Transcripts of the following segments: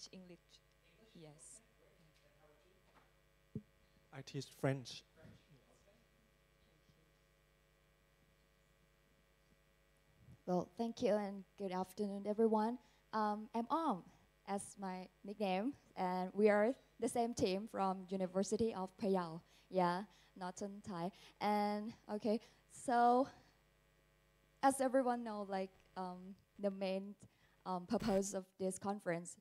teach English. Yes. I teach French. Well, thank you and good afternoon, everyone. Um, I'm Om, as my nickname, and we are the same team from University of Phayao. Yeah, Northern Thai. And okay, so as everyone know, like um, the main um, purpose of this conference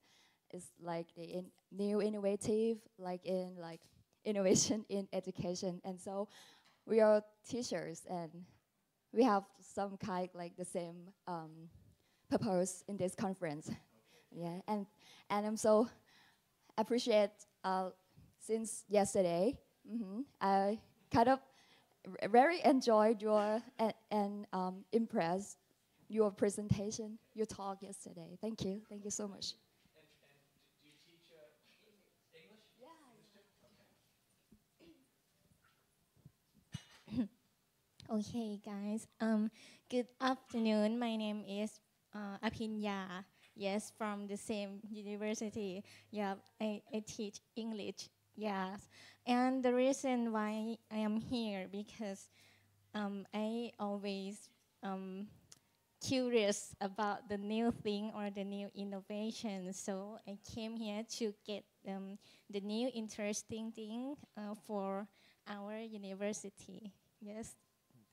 is like the in new innovative, like in like innovation in education. And so we are teachers and we have some kind like the same um, purpose in this conference. Yeah, and and I'm so appreciate uh, since yesterday. hmm I kind of very enjoyed your and, and um, impressed your presentation, your talk yesterday. Thank you, thank you so much. Okay, guys. Um, good afternoon. My name is uh, Apinya. Yes, from the same university. Yeah, I, I teach English. Yes, and the reason why I am here because um, I always um, curious about the new thing or the new innovation. So I came here to get um, the new interesting thing uh, for our university. Yes.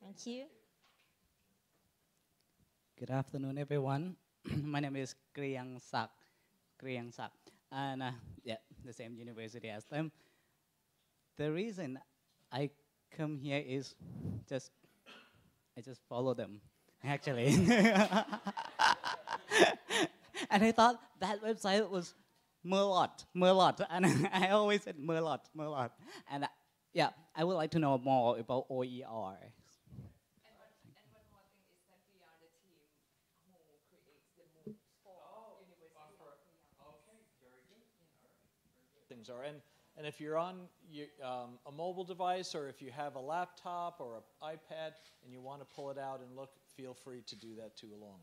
Thank you. Good afternoon, everyone. My name is Kriang Sak. Kriang Sak. And uh, yeah, the same university as them. The reason I come here is just, I just follow them, actually. and I thought that website was Merlot, Merlot. And I always said Merlot, Merlot. And uh, yeah, I would like to know more about OER. Are. And, and if you're on your, um, a mobile device or if you have a laptop or an iPad and you want to pull it out and look, feel free to do that too along.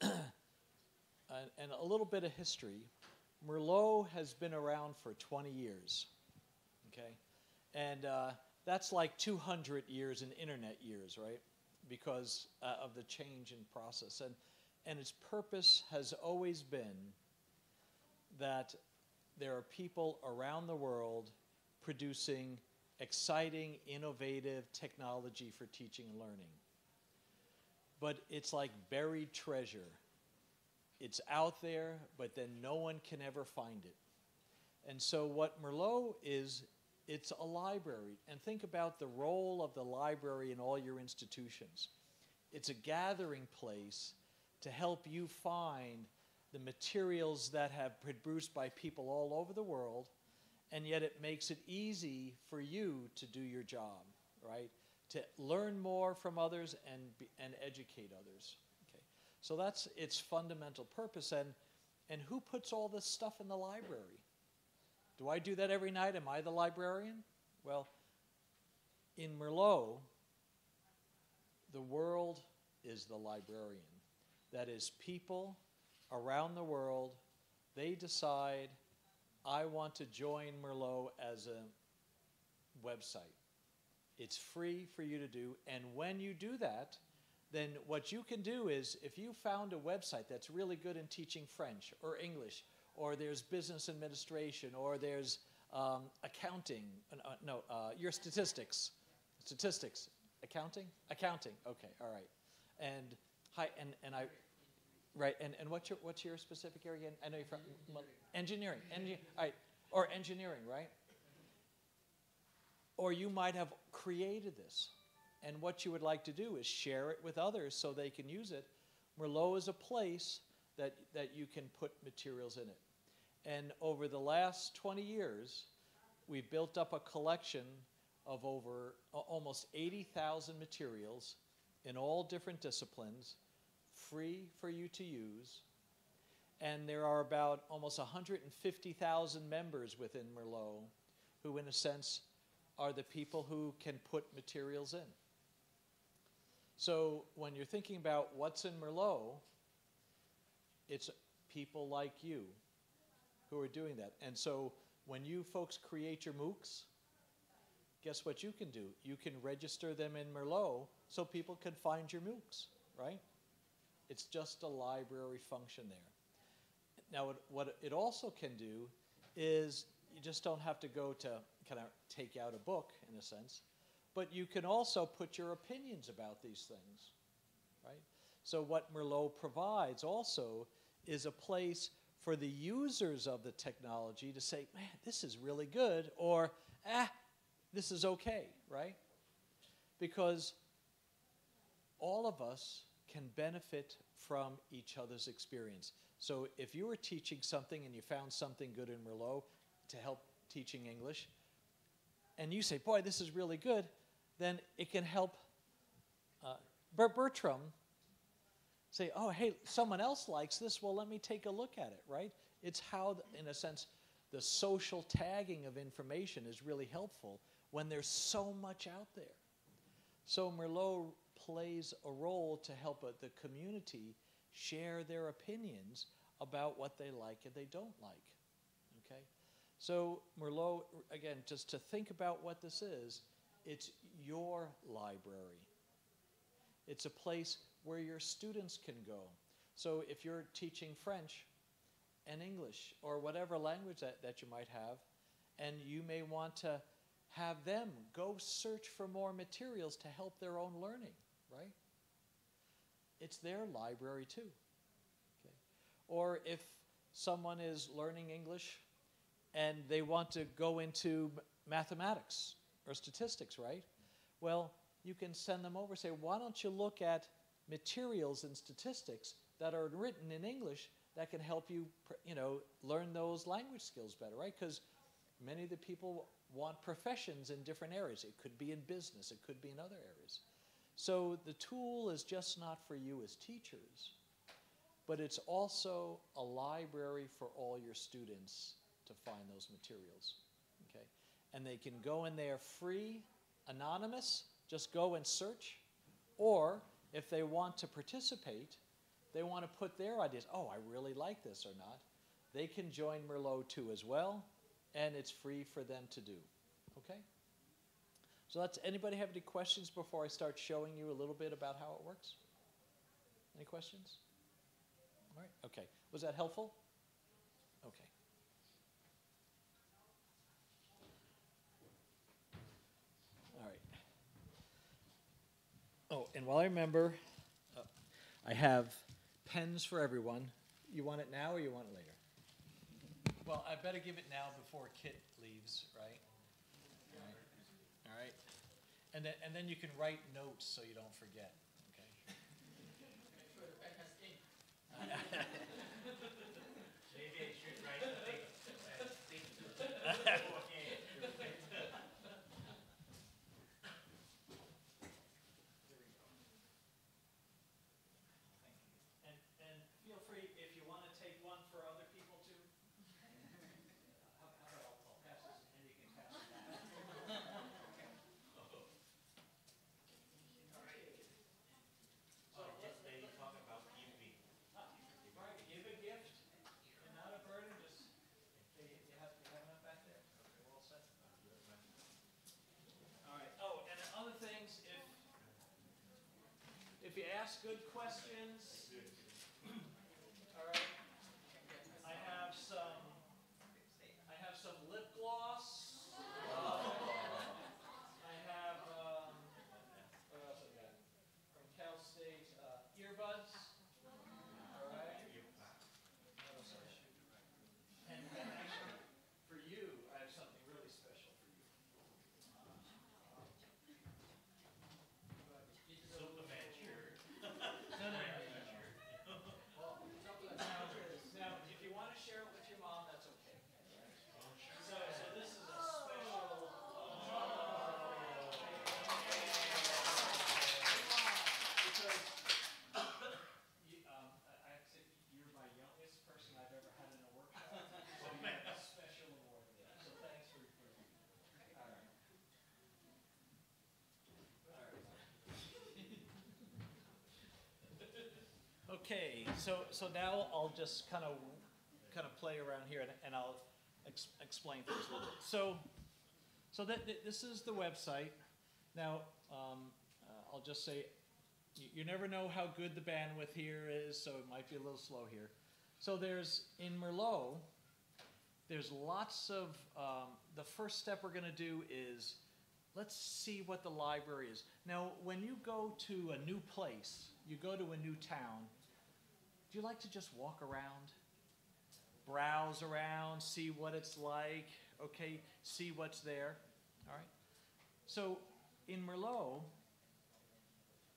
and, and a little bit of history. Merlot has been around for 20 years, okay? And uh, that's like 200 years in internet years, right? Because uh, of the change in process. And, and its purpose has always been that there are people around the world producing exciting, innovative technology for teaching and learning. But it's like buried treasure. It's out there, but then no one can ever find it. And so, what Merlot is, it's a library. And think about the role of the library in all your institutions. It's a gathering place to help you find the materials that have been produced by people all over the world, and yet it makes it easy for you to do your job, right? To learn more from others and, be, and educate others. Okay, so that's its fundamental purpose. And, and who puts all this stuff in the library? Do I do that every night? Am I the librarian? Well, in Merlot, the world is the librarian. That is, people around the world, they decide, I want to join Merlot as a website. It's free for you to do. And when you do that, then what you can do is if you found a website that's really good in teaching French or English, or there's business administration, or there's um, accounting, uh, no, uh, your statistics, statistics, accounting, accounting. Okay, all right, and hi, and and I, right, and and what's your what's your specific area? I know you're from engineering, engineering, all right, or engineering, right? Or you might have created this. And what you would like to do is share it with others so they can use it. Merlot is a place that, that you can put materials in it. And over the last 20 years, we've built up a collection of over uh, almost 80,000 materials in all different disciplines, free for you to use. And there are about almost 150,000 members within Merlot who, in a sense, are the people who can put materials in. So when you're thinking about what's in Merlot, it's people like you who are doing that. And so when you folks create your MOOCs, guess what you can do? You can register them in Merlot so people can find your MOOCs, right? It's just a library function there. Now, what, what it also can do is you just don't have to go to kind of take out a book, in a sense, but you can also put your opinions about these things, right? So, what Merlot provides also is a place for the users of the technology to say, man, this is really good, or, ah, this is okay, right? Because all of us can benefit from each other's experience. So if you were teaching something and you found something good in Merlot to help teaching English, and you say, boy, this is really good, then it can help uh, Bertram say, oh, hey, someone else likes this. Well, let me take a look at it, right? It's how, in a sense, the social tagging of information is really helpful when there's so much out there. So Merlot plays a role to help the community share their opinions about what they like and they don't like. Okay? So Merlot, again, just to think about what this is, it's your library. It's a place where your students can go. So if you're teaching French and English or whatever language that, that you might have, and you may want to have them go search for more materials to help their own learning, right? It's their library too. Okay? Or if someone is learning English and they want to go into mathematics or statistics, right? Well, you can send them over say, why don't you look at materials in statistics that are written in English that can help you, you know, learn those language skills better, right? Because many of the people want professions in different areas. It could be in business, it could be in other areas. So the tool is just not for you as teachers, but it's also a library for all your students to find those materials. Okay? And they can go in there free, anonymous, just go and search, or if they want to participate, they want to put their ideas, oh, I really like this or not, they can join Merlot too as well, and it's free for them to do. Okay? So that's anybody have any questions before I start showing you a little bit about how it works? Any questions? All right. Okay. Was that helpful? Okay. All right. Oh, and while I remember, uh, I have pens for everyone. You want it now or you want it later? Well, I better give it now before Kit leaves, right? All right. All right. And then, and then you can write notes so you don't forget, okay? Maybe I should write something. And, and feel free, if you want to take one for other people too. How how about I'll I'll pass this and you can pass it back. Oh, yes, they talk about giving. Right, give a gift and not a burden, just, okay, you you have, you have enough back there? Okay, we're all set? All right, oh, and other things, if, if you ask good questions, all right, I have some, I have some lip gloss. I have, um, what else I got? From Cal State, uh, earbuds. All right. What else I shoot? And and actually, for you, I have something really special for you. Superman shirt. No, no, no, no, no. Okay, so, so now I'll just kind of, kind of play around here and, and I'll ex- explain things a little bit. So, so that, this is the website. Now, um, uh, I'll just say, you, you never know how good the bandwidth here is, so it might be a little slow here. So there's, in Merlot, there's lots of, um, the first step we're gonna do is, let's see what the library is. Now, when you go to a new place, you go to a new town, do you like to just walk around? Browse around, see what it's like, okay, see what's there, all right? So in Merlot,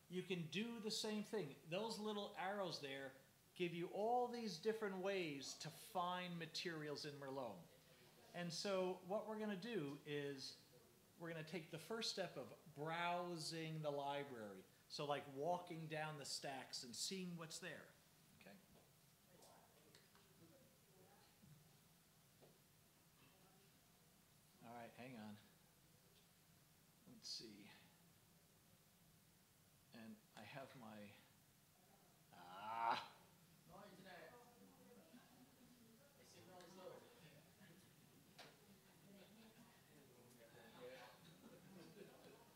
you can do the same thing. Those little arrows there give you all these different ways to find materials in Merlot. And so what we're going to do is we're going to take the first step of browsing the library. So like walking down the stacks and seeing what's there. Okay? All right, hang on. Let's see. And I have my ah.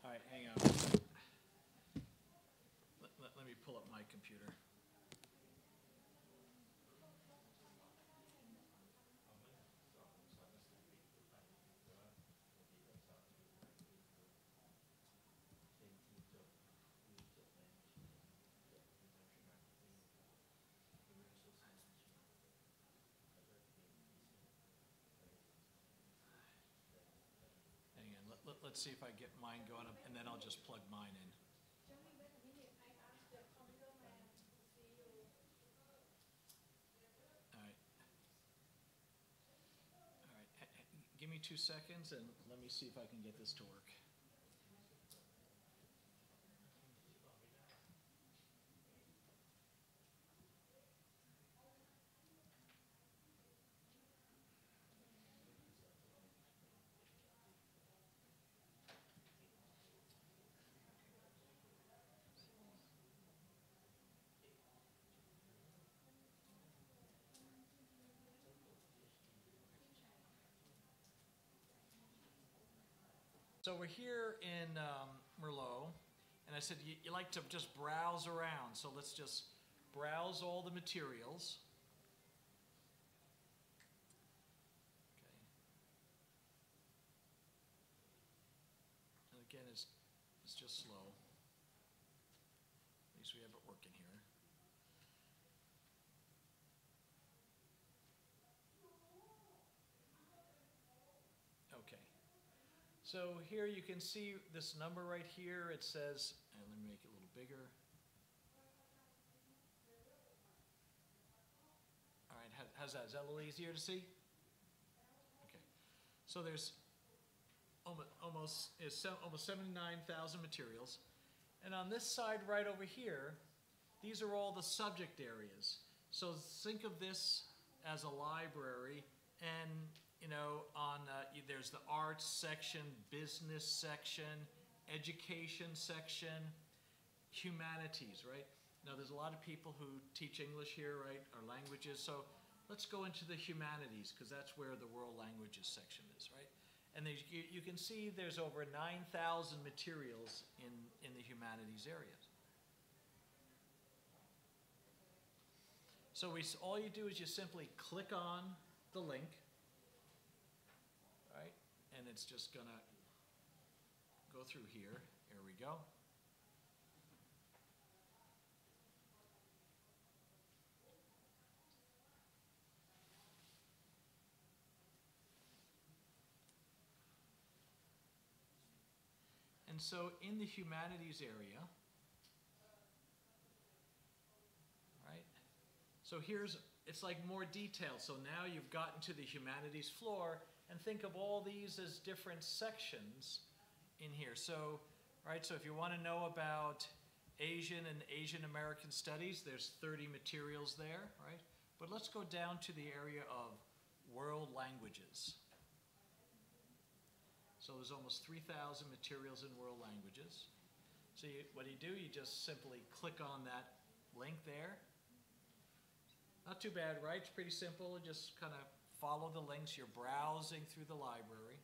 All right, hang on. Let, let, let me pull up my computer. Hang on, let, let, let's see if I get mine going up, and then I'll just plug mine in. All right. All right, give me two seconds, and let me see if I can get this to work. So we're here in um, Merlot, and I said you, you like to just browse around. So let's just browse all the materials. Okay. And again, it's it's just slow. At least we have it working here. Okay. So here you can see this number right here. It says, and let me make it a little bigger. All right, how- how's that? Is that a little easier to see? Okay. So there's almost, almost 79,000 materials. And on this side right over here, these are all the subject areas. So think of this as a library, and you know, on uh, there's the arts section, business section, education section, humanities, right? Now, there's a lot of people who teach English here, right, or languages. So let's go into the humanities because that's where the world languages section is, right? And you, you can see there's over 9,000 materials in, in the humanities areas. So we, all you do is you simply click on the link? And it's just gonna go through here. Here we go. And so in the humanities area, right? So here's, it's like more detailed. So now you've gotten to the humanities floor and think of all these as different sections in here. So, right, so if you want to know about Asian and Asian American studies, there's 30 materials there, right? But let's go down to the area of world languages. So there's almost 3,000 materials in world languages. So you, what do you do? You just simply click on that link there, Not too bad, right? It's pretty simple. Just kind of follow the links. You're browsing through the library.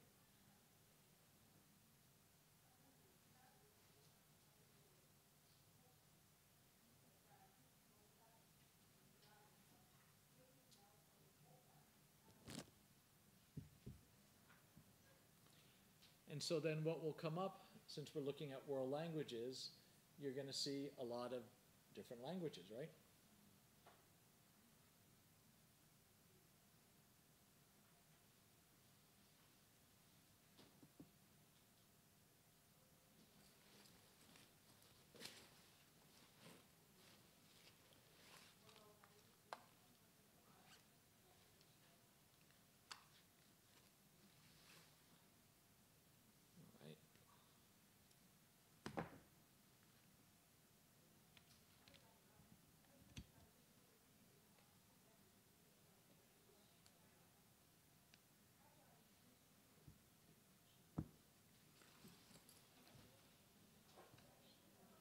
And so then what will come up, since we're looking at world languages, you're going to see a lot of different languages, right?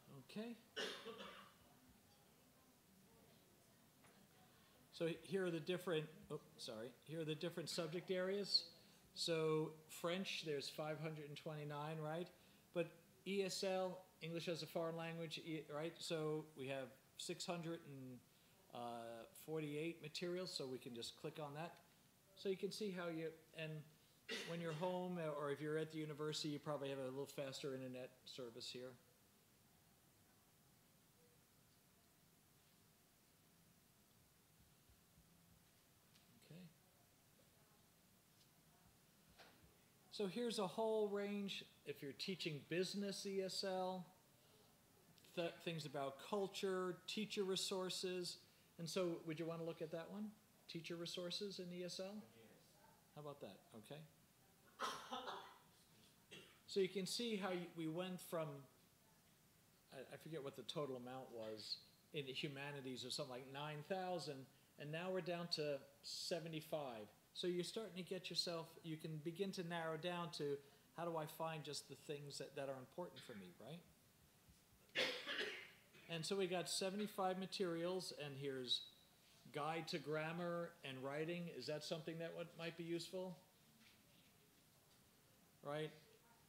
All right. Okay. So here are the different, oh, sorry, here are the different subject areas. So French, there's 529, right? But ESL, English as a foreign language, right? So we have 648 uh, materials, so we can just click on that. So you can see how you, and when you're home or if you're at the university, you probably have a little faster internet service here. Okay. So here's a whole range, if you're teaching business ESL, th- things about culture, teacher resources. And so would you want to look at that one? Teacher resources in ESL? How about that? Okay. So you can see how we went from, I, forget what the total amount was in the humanities or something like 9,000, and now we're down to 75. So you're starting to get yourself, you can begin to narrow down to how do I find just the things that, that are important for me, right? And so we got 75 materials, and here's guide to grammar and writing. Is that something that would, might be useful? Right?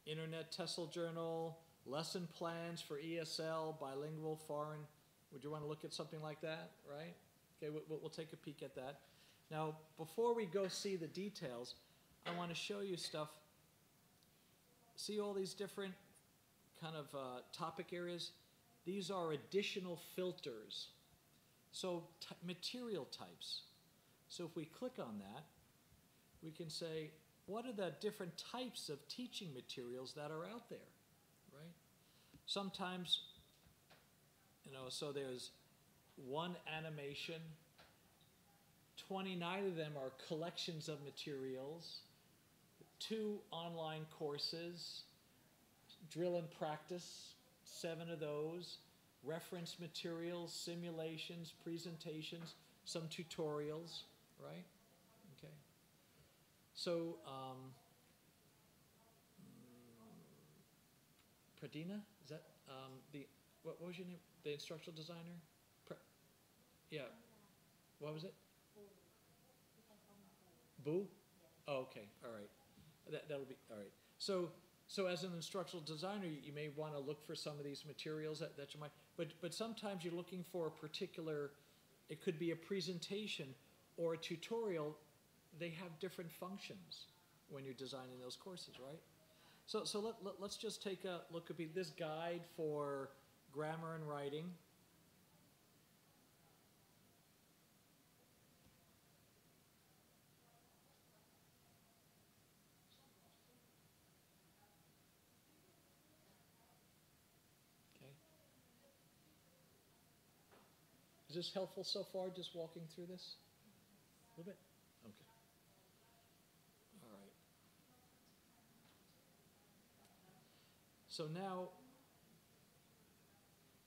Internet TESOL journal, lesson plans for ESL, bilingual, foreign. Would you want to look at something like that, right? Okay, we'll, we'll take a peek at that. Now, before we go see the details, I want to show you stuff. See all these different kind of uh, topic areas? These are additional filters. So, material types. So, if we click on that, we can say, what are the different types of teaching materials that are out there, right? Sometimes, you know, so there's one animation, 29 of them are collections of materials, two online courses, drill and practice, seven of those, reference materials, simulations, presentations, some tutorials, right? Okay. So, um, Pradina, is that um, the what, what was your name? The instructional designer? Yeah. What was it? Boo? Oh, okay, all right. That, that'll be, all right. So, so as an instructional designer, you, may want to look for some of these materials that, that you might, but, but sometimes you're looking for a particular, it could be a presentation or a tutorial. They have different functions when you're designing those courses, right? So, so let, let, let's just take a look at this guide for grammar and writing. This helpful so far, just walking through this? A little bit? Okay. All right. So now,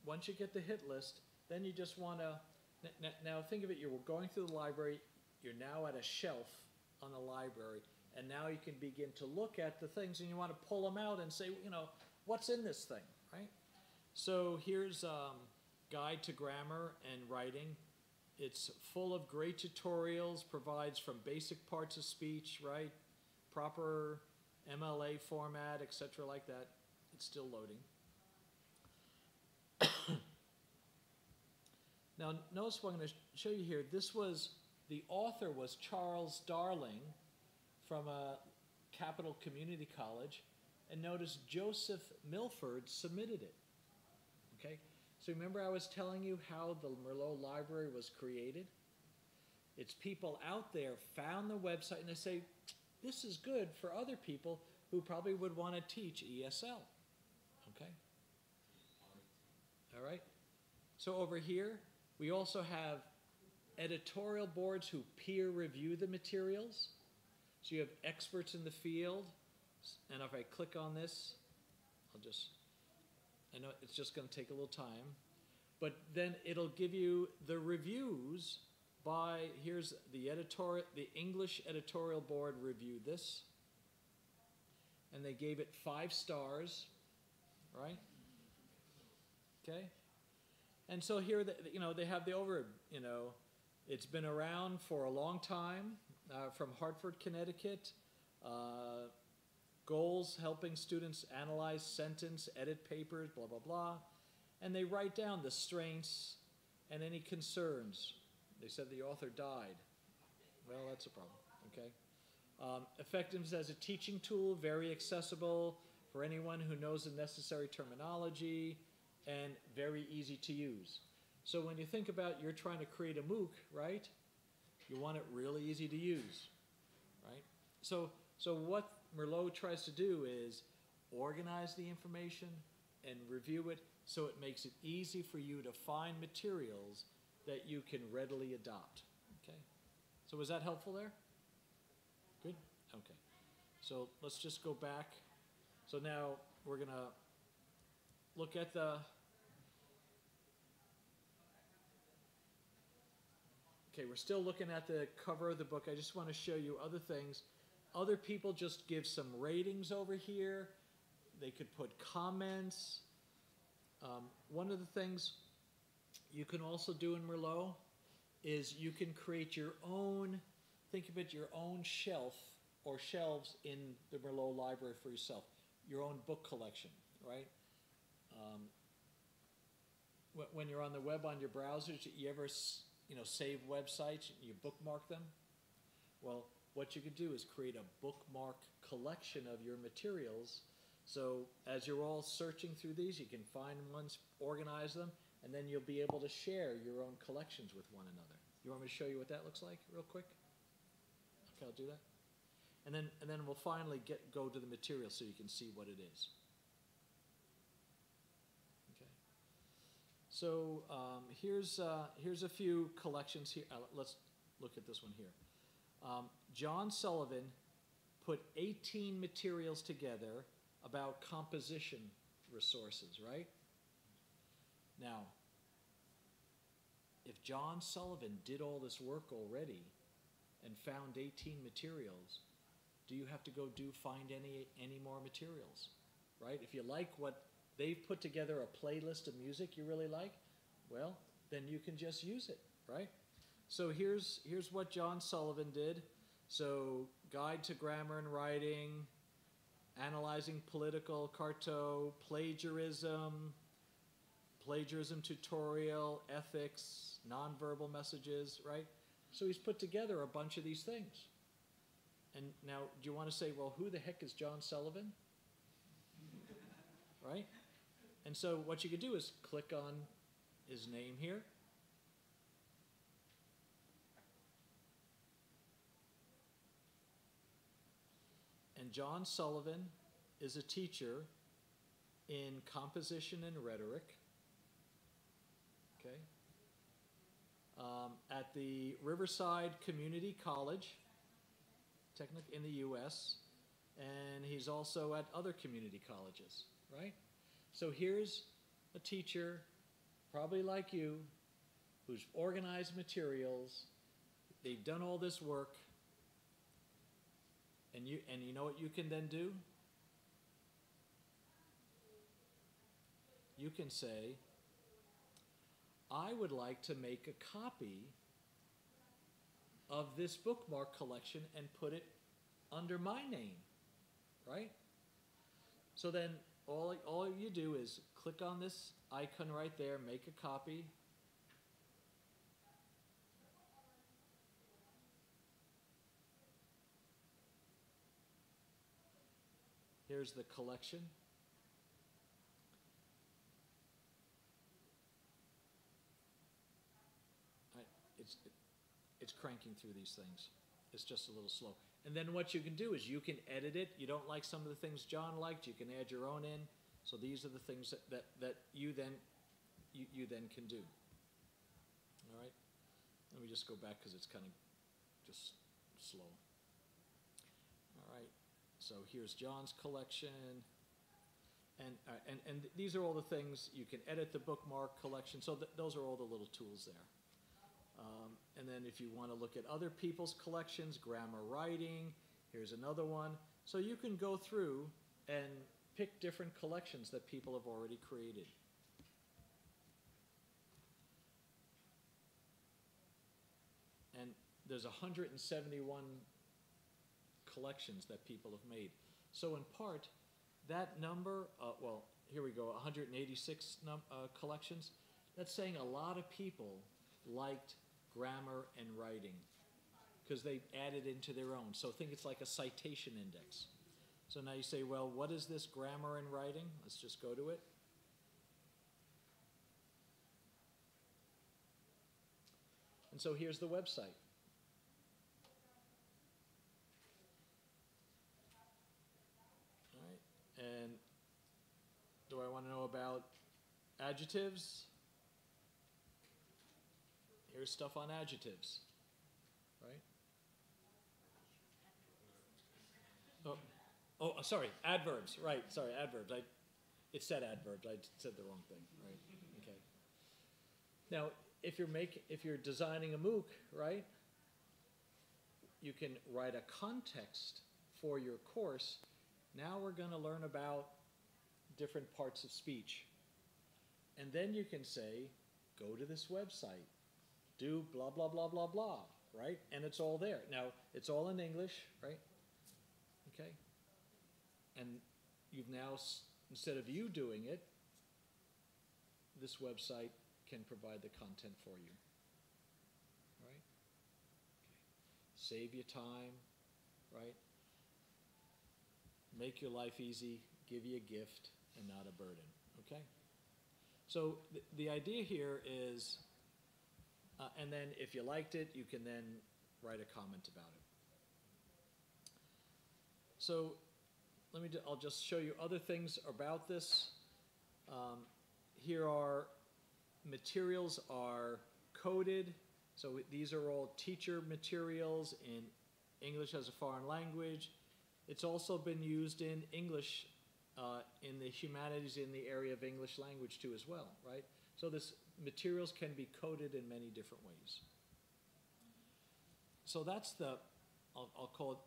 once you get the hit list, then you just want to, now think of it, you're going through the library, you're now at a shelf on the library, and now you can begin to look at the things and you want to pull them out and say, you know, what's in this thing, right? So here's um, Guide to Grammar and Writing it's full of great tutorials, provides from basic parts of speech, right? Proper MLA format, etc., like that. It's still loading. now, notice what I'm going to show you here. This was the author was Charles Darling from a Capital Community College, and notice Joseph Milford submitted it. Okay, so remember I was telling you how the Merlot Library was created? It's people out there found the website and they say, this is good for other people who probably would want to teach ESL. Okay? All right? So over here, we also have editorial boards who peer review the materials. So you have experts in the field. And if I click on this, I'll just, I know it's just going to take a little time. But then it'll give you the reviews by, here's the editorial, the English editorial board reviewed this. And they gave it five stars, right? Okay? And so here, the, you know, they have the over, you know, it's been around for a long time uh, from Hartford, Connecticut. Uh, goals helping students analyze sentence, edit papers, blah, blah, blah. And they write down the strengths and any concerns. They said the author died. Well, that's a problem, okay? Um, effectiveness as a teaching tool, very accessible for anyone who knows the necessary terminology, and very easy to use. So when you think about you're trying to create a MOOC, right? You want it really easy to use, right? So, so what Merlot tries to do is organize the information and review it so it makes it easy for you to find materials that you can readily adopt. Okay? So was that helpful there? Good? Okay. So let's just go back. So now we're going to look at the Okay, we're still looking at the cover of the book. I just want to show you other things. Other people just give some ratings over here. They could put comments. Um, one of the things you can also do in Merlot is you can create your own, think of it, your own shelf or shelves in the Merlot library for yourself, your own book collection, right? Um, when you're on the web on your browsers, you ever you know save websites, and you bookmark them? Well, what you could do is create a bookmark collection of your materials. So as you're all searching through these, you can find ones, organize them, and then you'll be able to share your own collections with one another. You want me to show you what that looks like real quick? Okay, I'll do that. And then, and then we'll finally get, go to the material so you can see what it is. Okay. So um, here's, uh, here's a few collections here. Uh, let's look at this one here. Um, John Sullivan put 18 materials together about composition resources, right? Now, if John Sullivan did all this work already and found 18 materials, do you have to go do find any any more materials? Right? If you like what they've put together a playlist of music you really like, well, then you can just use it, right? So here's here's what John Sullivan did. So guide to grammar and writing, analyzing political, Carto, plagiarism, plagiarism tutorial, ethics, nonverbal messages, right? So he's put together a bunch of these things. And now, do you want to say, well, who the heck is John Sullivan? right? And so what you could do is click on his name here. John Sullivan is a teacher in composition and rhetoric. Okay. Um, at the Riverside Community College, technic in the U.S., and he's also at other community colleges, right? So here's a teacher, probably like you, who's organized materials. They've done all this work, and you and you know what you can then do? You can say, I would like to make a copy of this bookmark collection and put it under my name, right? So then all, all you do is click on this icon right there, make a copy. Here's the collection. I, it's, it's cranking through these things. It's just a little slow. And then what you can do is you can edit it. You don't like some of the things John liked, you can add your own in. So these are the things that, that, that you then you, you then can do. All right? Let me just go back because it's kind of just slow. So here's John's collection. And, uh, and, and these are all the things you can edit the bookmark collection. So th- those are all the little tools there. Um, and then if you want to look at other people's collections, grammar writing, here's another one. So you can go through and pick different collections that people have already created. And there's 171 collections that people have made. So in part, that number, uh, well, here we go, 186 num- uh, collections, that's saying a lot of people liked grammar and writing because they added into their own. So think it's like a citation index. So now you say, well, what is this grammar and writing? Let's just go to it. And so here's the website. All right. And do I want to know about adjectives? Here's stuff on adjectives. Right? Oh, oh, uh, sorry, adverbs. Right, sorry, adverbs. I, it said adverbs. I said the wrong thing. Right. Okay. Now, if you're make, if you're designing a MOOC, right, you can write a context for your course. Now we're going to learn about different parts of speech. And then you can say, go to this website, do blah, blah, blah, blah, blah, right? And it's all there. Now, it's all in English, right? Okay? And you've now, instead of you doing it, this website can provide the content for you. Right? Okay. Save you time, right? Make your life easy, give you a gift, and not a burden. Okay? So the, the idea here is, uh, and then if you liked it, you can then write a comment about it. So let me, ju- I'll just show you other things about this. Um, here are materials are coded. So these are all teacher materials in English as a foreign language. It's also been used in English, uh, in the humanities in the area of English language too as well, right? So this materials can be coded in many different ways. So that's the, I'll, I'll call it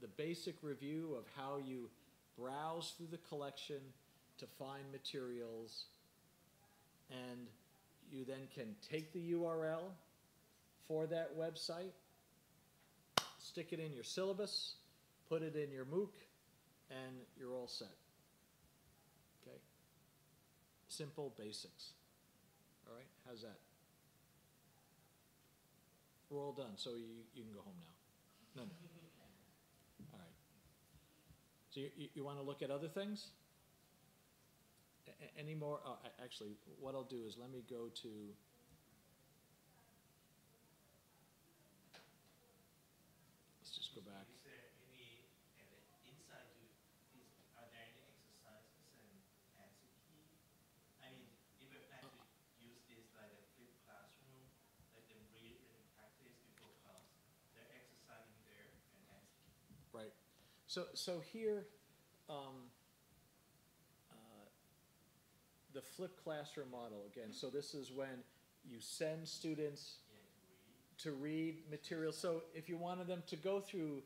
the basic review of how you browse through the collection to find materials and you then can take the URL for that website, stick it in your syllabus, put it in your MOOC, and you're all set. Okay? Simple basics. All right? How's that? We're all done, so you, you can go home now. No, no. All right. So you, you, you want to look at other things? A- any more? Uh, a- actually, what I'll do is let me go to. Let's just go back. Is there any, any insight to, is, are there any exercises and answer key? I mean, if we plan to use this like a flip classroom, let them read and practice before class, they're exercising there and answer key. Right. So, so here, um, uh, the flipped classroom model again. So this is when you send students to read material. So if you wanted them to go through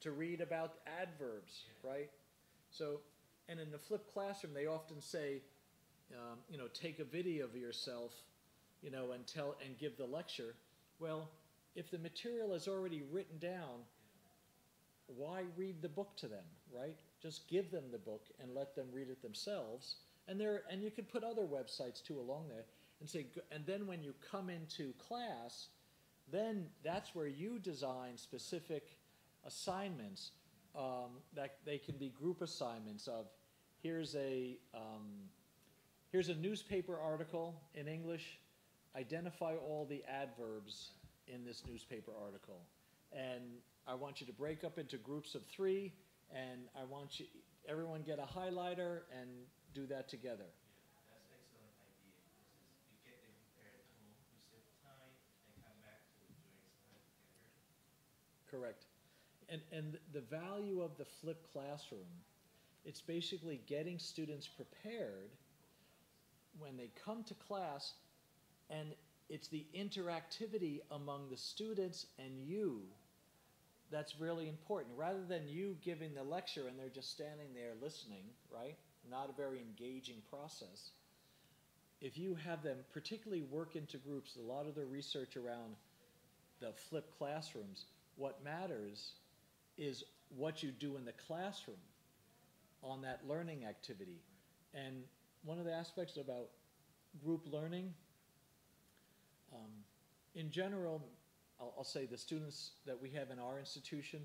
to read about adverbs, right? So, and in the flipped classroom, they often say, um, you know, take a video of yourself, you know, and tell and give the lecture. Well, if the material is already written down, why read the book to them, right? Just give them the book and let them read it themselves. And there, and you could put other websites too along there and say, and then when you come into class, then that's where you design specific assignments um, that they can be group assignments of. Here's a um, here's a newspaper article in English. Identify all the adverbs in this newspaper article, and I want you to break up into groups of three, and I want you everyone get a highlighter and do that together. That's an excellent idea. This is, you get them prepared at home, you save time, and come back to doing something together. Correct. And, and the value of the flipped classroom, it's basically getting students prepared when they come to class, and it's the interactivity among the students and you that's really important. Rather than you giving the lecture and they're just standing there listening, right? Not a very engaging process. If you have them particularly work into groups, a lot of the research around the flipped classrooms, what matters is what you do in the classroom on that learning activity. And one of the aspects about group learning, um, in general, I'll, I'll say the students that we have in our institution,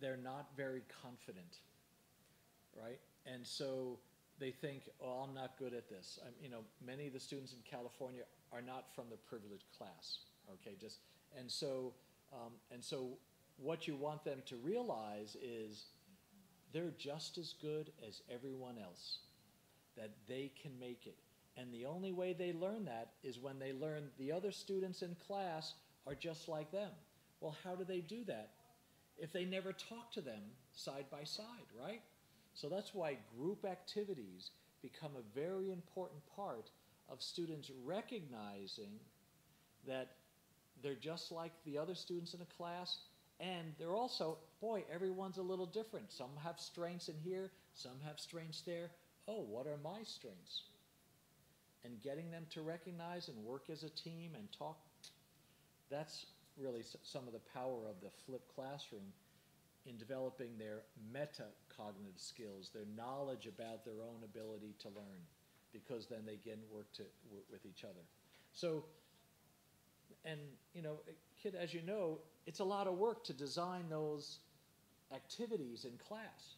they're not very confident, right? And so they think, oh, I'm not good at this. I'm, you know, many of the students in California are not from the privileged class, okay? Just and so um, and so what you want them to realize is they're just as good as everyone else, that they can make it. And the only way they learn that is when they learn the other students in class are just like them. Well, how do they do that? If they never talk to them side by side, right? So that's why group activities become a very important part of students recognizing that they're just like the other students in a class, and they're also, boy, everyone's a little different. Some have strengths in here, some have strengths there. Oh, what are my strengths? And getting them to recognize and work as a team and talk, that's really some of the power of the flipped classroom in developing their metacognitive skills, their knowledge about their own ability to learn, because then they can work to with each other. So, and you know, eh, kid, as you know, it's a lot of work to design those activities in class.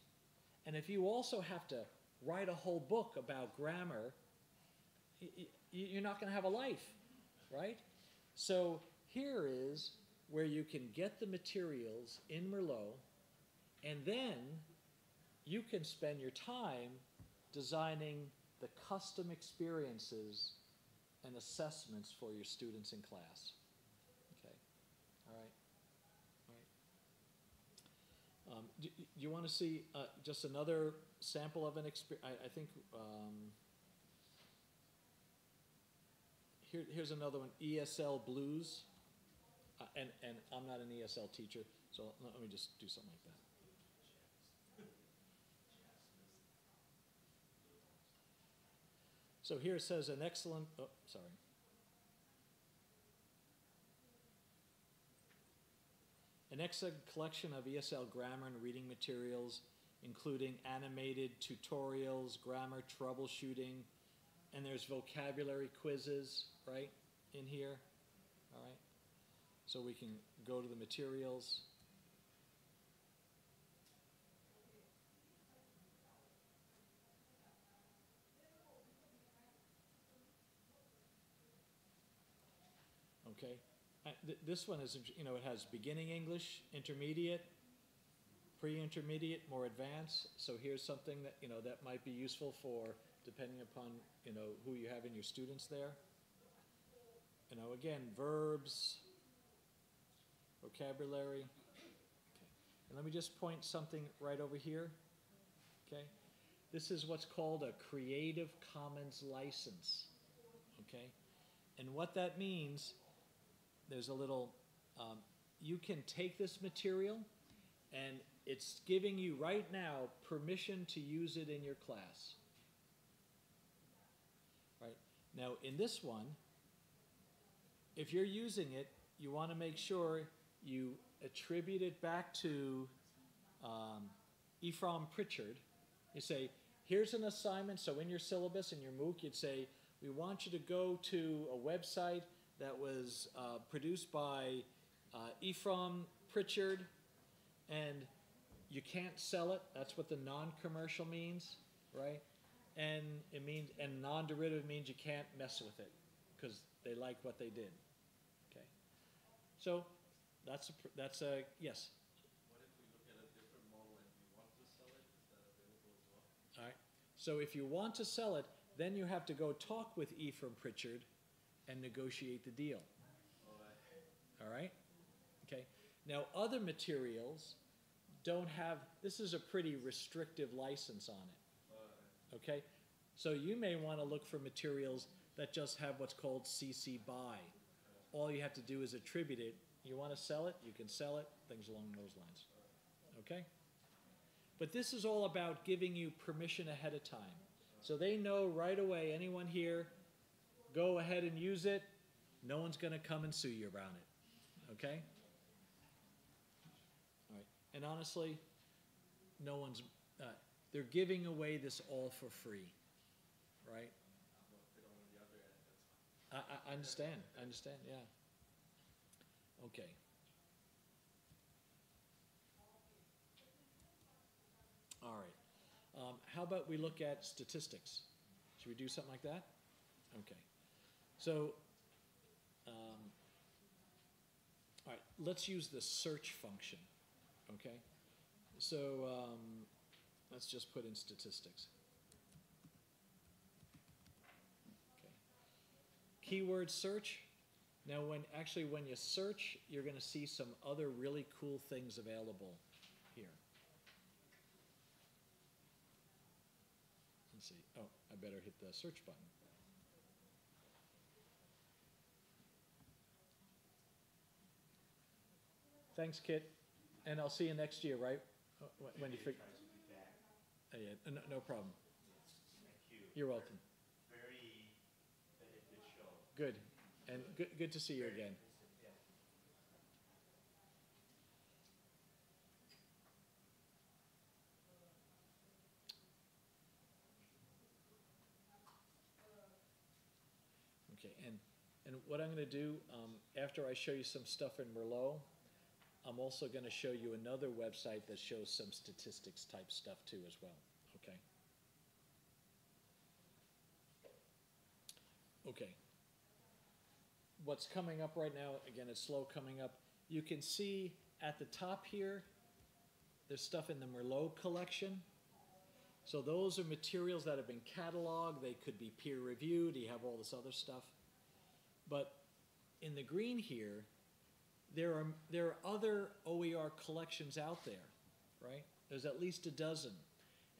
And if you also have to write a whole book about grammar, you're not going to have a life, right? So here is where you can get the materials in Merlot, and then you can spend your time designing the custom experiences and assessments for your students in class. Okay, all right. Um, do, do you want to see uh, just another sample of an experience? I, I think um, here, here's another one, ESL Blues. And, and I'm not an ESL teacher, so let let me just do something like that. So here it says an excellent, oh, sorry. An excellent collection of ESL grammar and reading materials, including animated tutorials, grammar troubleshooting, and there's vocabulary quizzes, right, in here, all right? So we can go to the materials. Okay, th- this one is, you know, it has beginning English, intermediate, pre-intermediate, more advanced. So here's something that, you know, that might be useful for, depending upon, you know, who you have in your students there. You know, again, verbs, vocabulary. Okay. And let me just point something right over here. Okay. This is what's called a Creative Commons license. Okay. And what that means, there's a little, um, you can take this material and it's giving you right now permission to use it in your class. Right. Now, in this one, if you're using it you want to make sure you attribute it back to um, Ephraim Pritchard. You say, here's an assignment. So in your syllabus, in your MOOC, you'd say, we want you to go to a website that was uh, produced by uh, Ephraim Pritchard, and you can't sell it. That's what the non-commercial means, right? And it means, and non-derivative means you can't mess with it because they like what they did. Okay. So that's a, that's a yes. What if we look at a different model and we want to sell it? Is that available as well? All right. So if you want to sell it, then you have to go talk with Ephraim Pritchard and negotiate the deal. All right? Okay. Now, other materials don't have, this is a pretty restrictive license on it. Okay? So you may want to look for materials that just have what's called CC BY. All you have to do is attribute it. You want to sell it, you can sell it, things along those lines. Okay? But this is all about giving you permission ahead of time. So they know right away, anyone here, go ahead and use it. No one's going to come and sue you around it. Okay? All right. And honestly, no one's, uh, they're giving away this all for free. Right? I, I- I understand. I understand, yeah. Okay. All right. Um, how about we look at statistics? Should we do something like that? Okay. So, um, all right, let's use the search function. Okay? So, um, let's just put in statistics. Okay. Keyword search. Now, when actually when you search, you're going to see some other really cool things available here. Let's see. Oh, I better hit the search button. Thanks, Kit. And I'll see you next year, right? Uh, When you figure. Uh, yeah, uh, no, no problem. Thank you. You're welcome. Very beneficial. Good. And good, good to see you again. Okay, and, and what I'm gonna do, um, after I show you some stuff in Merlot, I'm also gonna show you another website that shows some statistics type stuff too as well, okay? Okay. What's coming up right now, again, it's slow coming up. You can see at the top here, there's stuff in the Merlot collection. So those are materials that have been cataloged, they could be peer reviewed, you have all this other stuff. But in the green here, there are, there are other OER collections out there, right? There's at least a dozen.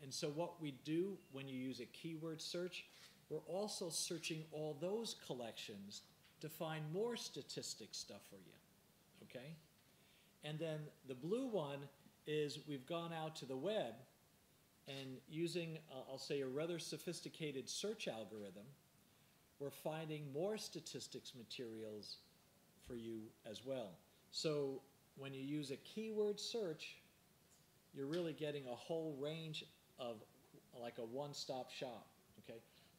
And so what we do when you use a keyword search, we're also searching all those collections to find more statistic stuff for you, okay? And then the blue one is we've gone out to the web and using, uh, I'll say, a rather sophisticated search algorithm, we're finding more statistics materials for you as well. So when you use a keyword search, you're really getting a whole range of like a one-stop shop?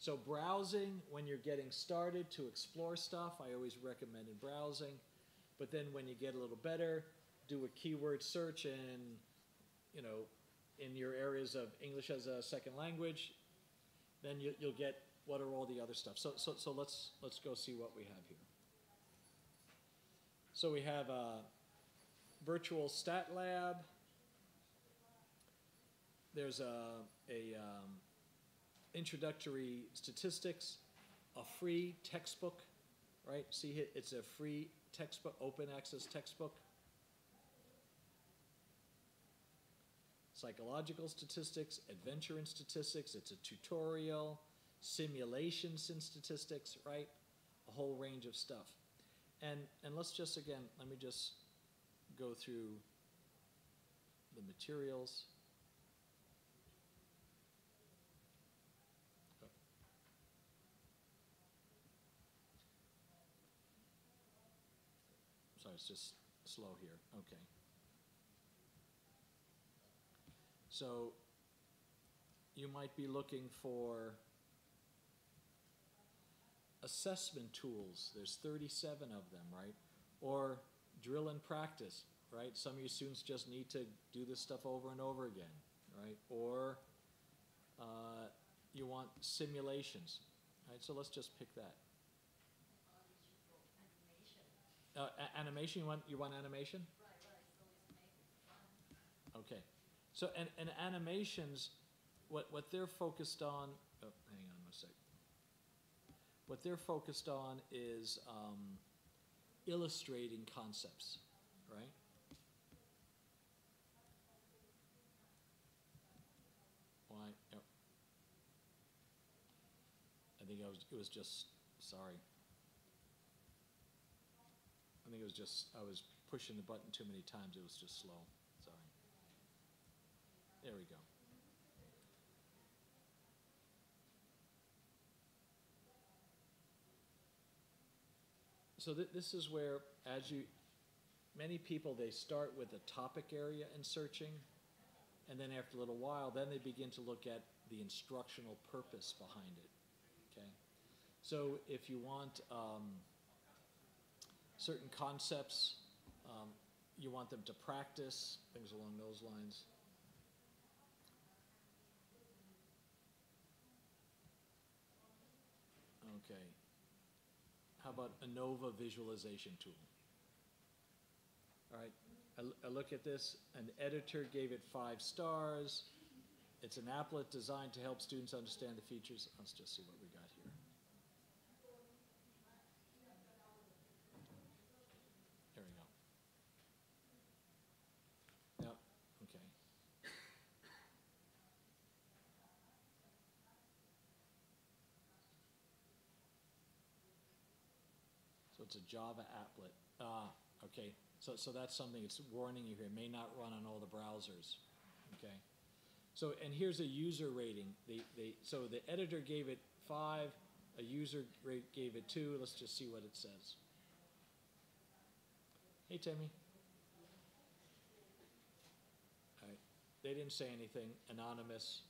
So browsing, when you're getting started to explore stuff, I always recommended browsing. But then when you get a little better, do a keyword search and, you know, in your areas of English as a second language, then you, you'll get what are all the other stuff. So, so, so let's, let's go see what we have here. So we have a virtual stat lab. There's a, a um, introductory statistics, a free textbook, right? See, it's a free textbook, open access textbook. Psychological statistics, adventure in statistics, it's a tutorial, simulations in statistics, right? A whole range of stuff. And, and let's just, again, let me just go through the materials. It's just slow here, okay. So you might be looking for assessment tools. There's 37 of them, right? Or drill and practice, right? Some of you students just need to do this stuff over and over again, right? Or uh, you want simulations, right? So let's just pick that. Uh, animation, you want, you want animation? Okay, so, and, and animations, what, what they're focused on, oh, hang on one sec. What they're focused on is, um, illustrating concepts, right? Why, yep. I think I was, it was just, sorry. I think it was just, I was pushing the button too many times, it was just slow, sorry. There we go. So th- this is where, as you, many people, they start with a topic area in searching, and then after a little while, then they begin to look at the instructional purpose behind it, okay? So if you want, um, certain concepts, um, you want them to practice, things along those lines. Okay. How about ANOVA visualization tool? All right. I look at this, an editor gave it five stars. It's an applet designed to help students understand the features. Let's just see what we got here. There we go. Yep, okay. So it's a Java applet. Ah, okay. So, so that's something, it's warning you here, It may not run on all the browsers, okay? So, and here's a user rating. They, they, so the editor gave it five, a user rate gave it two. Let's just see what it says. Hey, Timmy. All right. They didn't say anything, anonymous.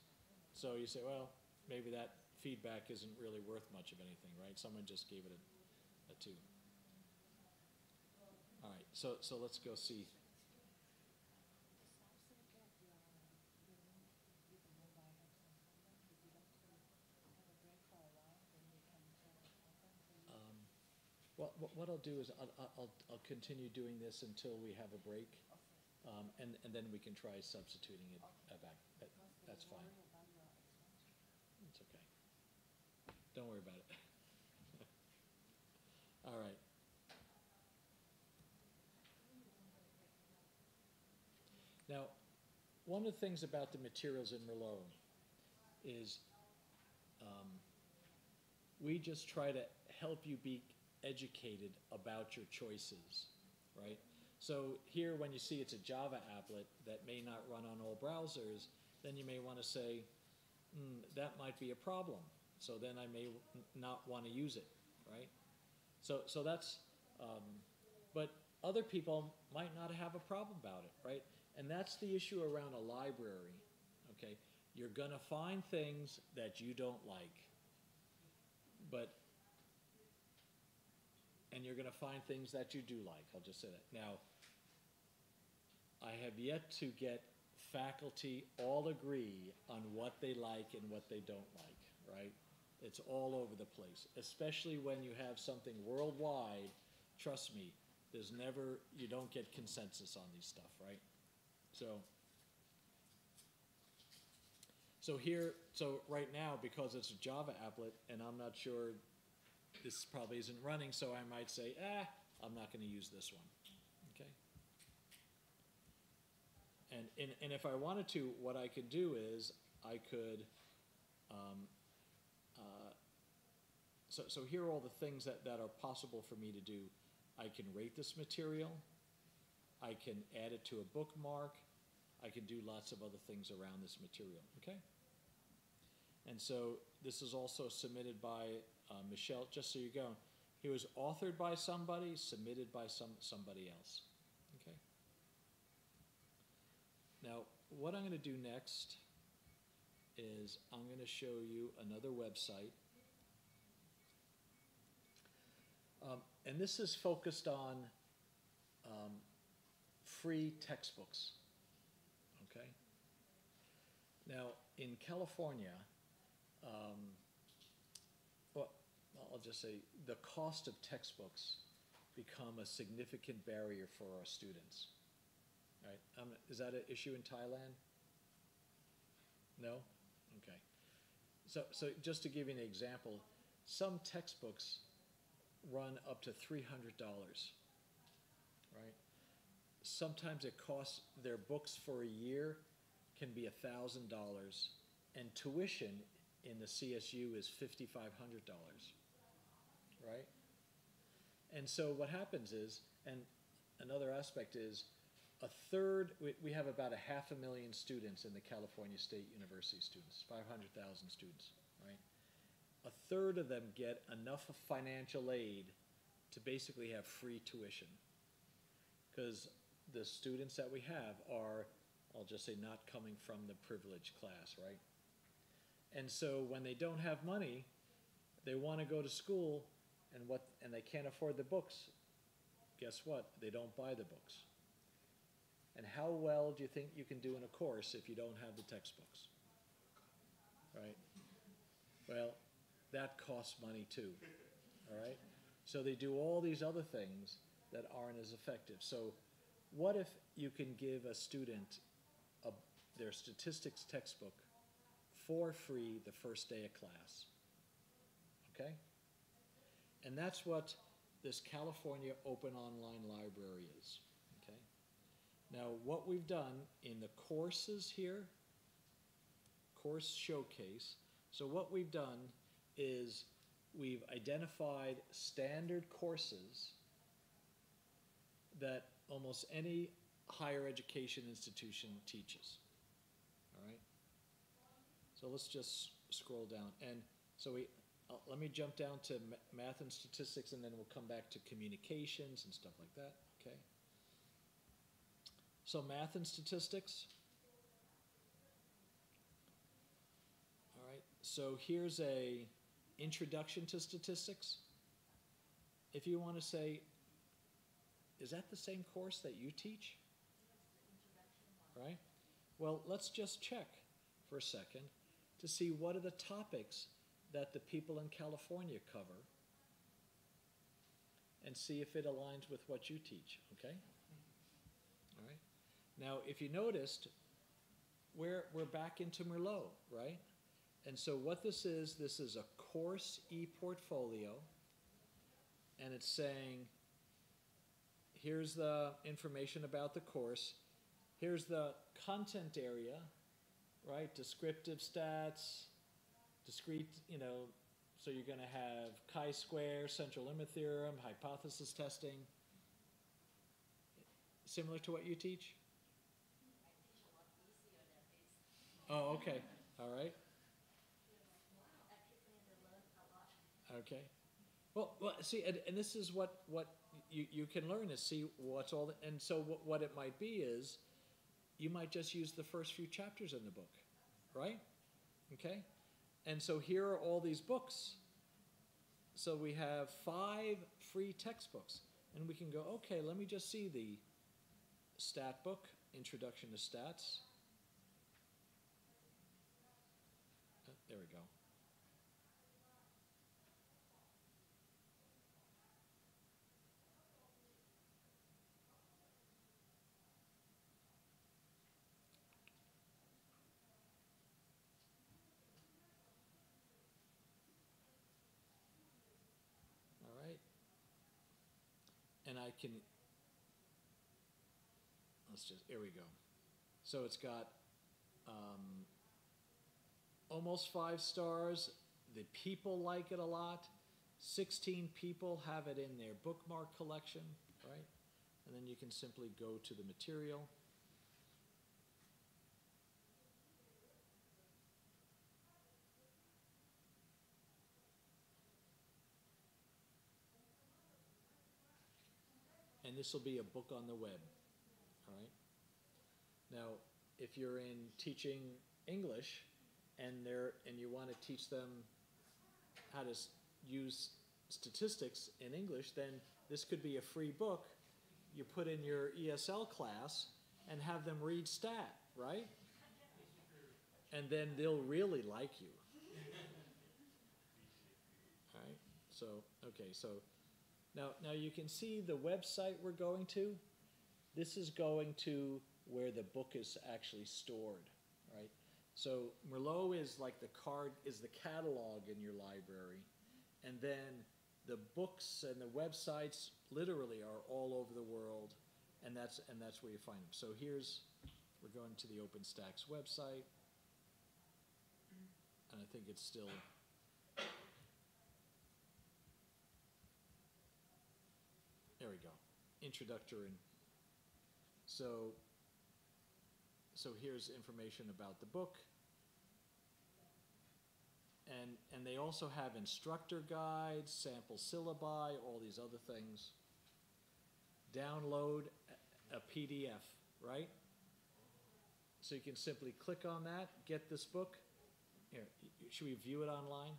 So you say, well, maybe that feedback isn't really worth much of anything, right? Someone just gave it a, a two. So, so let's go see. Um, what, what I'll do is I'll, I'll- I'll, continue doing this until we have a break. Um, and, and then we can try substituting it back. That, that's fine. It's okay. Don't worry about it. All right. Now, one of the things about the materials in Merlot is um, we just try to help you be educated about your choices, right? So here, when you see it's a Java applet that may not run on all browsers, then you may want to say, hmm, that might be a problem. So then I may not want to use it, right? So, so that's, um, but other people might not have a problem about it, right? And that's the issue around a library, okay? You're gonna find things that you don't like, but, and you're gonna find things that you do like, I'll just say that. Now, I have yet to get faculty all agree on what they like and what they don't like, right? It's all over the place, especially when you have something worldwide. Trust me, there's never, you don't get consensus on these stuff, right? So, so here, so right now, because it's a Java applet, and I'm not sure, this probably isn't running, so I might say, ah, I'm not gonna use this one, okay? And, and, and if I wanted to, what I could do is, I could, um, uh, so, so here are all the things that, that are possible for me to do. I can rate this material, I can add it to a bookmark, I can do lots of other things around this material, okay? And so this is also submitted by uh, Michelle, just so you go, he was authored by somebody, submitted by some, somebody else. Okay? Now, what I'm going to do next is I'm going to show you another website. Um, and this is focused on um, free textbooks. Okay? Now, in California, um, well, I'll just say the cost of textbooks become a significant barrier for our students. Right? Um, is that an issue in Thailand? No? Okay. So, so just to give you an example, some textbooks run up to $300, right? Sometimes it costs, their books for a year can be $1,000, and tuition in the CSU is $5,500, right? And so what happens is, and another aspect is, a third, we, we have about a half a million students in the California State University students, 500,000 students, right? A third of them get enough of financial aid to basically have free tuition. Because the students that we have are, I'll just say, not coming from the privileged class, right? And so when they don't have money, they want to go to school and what and they can't afford the books. Guess what? They don't buy the books. And how well do you think you can do in a course if you don't have the textbooks? Right? Well, that costs money too. All right? So they do all these other things that aren't as effective. So what if you can give a student a, their statistics textbook for free the first day of class? Okay? And that's what this California Open Online Library is. Okay? Now, what we've done in the courses here, course showcase, so what we've done is we've identified standard courses that almost any higher education institution teaches. All right? So let's just scroll down. And so we, uh, let me jump down to ma- math and statistics and then we'll come back to communications and stuff like that, okay? So math and statistics. All right, so here's a introduction to statistics. If you want to say, is that the same course that you teach? Right? Well, let's just check for a second to see what are the topics that the people in California cover and see if it aligns with what you teach, okay? All right. Now, if you noticed, we're, we're back into Merlot, right? And so what this is, this is a course e-portfolio, and it's saying, here's the information about the course, here's the content area, right? Descriptive stats, discrete, you know, so you're going to have chi-square, central limit theorem, hypothesis testing. Similar to what you teach? Oh, okay. All right. Okay. Well, well, see, and, and this is what, what you, you can learn is see what's all, the, and so what, what it might be is, you might just use the first few chapters in the book, right? Okay? And so here are all these books. So we have five free textbooks. And we can go, okay, let me just see the stat book, Introduction to Stats. Uh, there we go. All right. And I can, let's just, here we go. So it's got um, almost five stars. The people like it a lot. 16 people have it in their bookmark collection, right? And then you can simply go to the material. This will be a book on the web, all right? Now, if you're in teaching English and they're, and you want to teach them how to use statistics in English, then this could be a free book. You put in your ESL class and have them read stat, right? And then they'll really like you. All right, so, okay, so now, now you can see the website we're going to. This is going to where the book is actually stored, right? So Merlot is like the card, is the catalog in your library. And then the books and the websites literally are all over the world. And that's, and that's where you find them. So here's, we're going to the OpenStax website. And I think it's still, there we go, introductory. So, so here's information about the book. And, and they also have instructor guides, sample syllabi, all these other things. Download a- a PDF, right? So you can simply click on that, get this book. Here, should we view it online?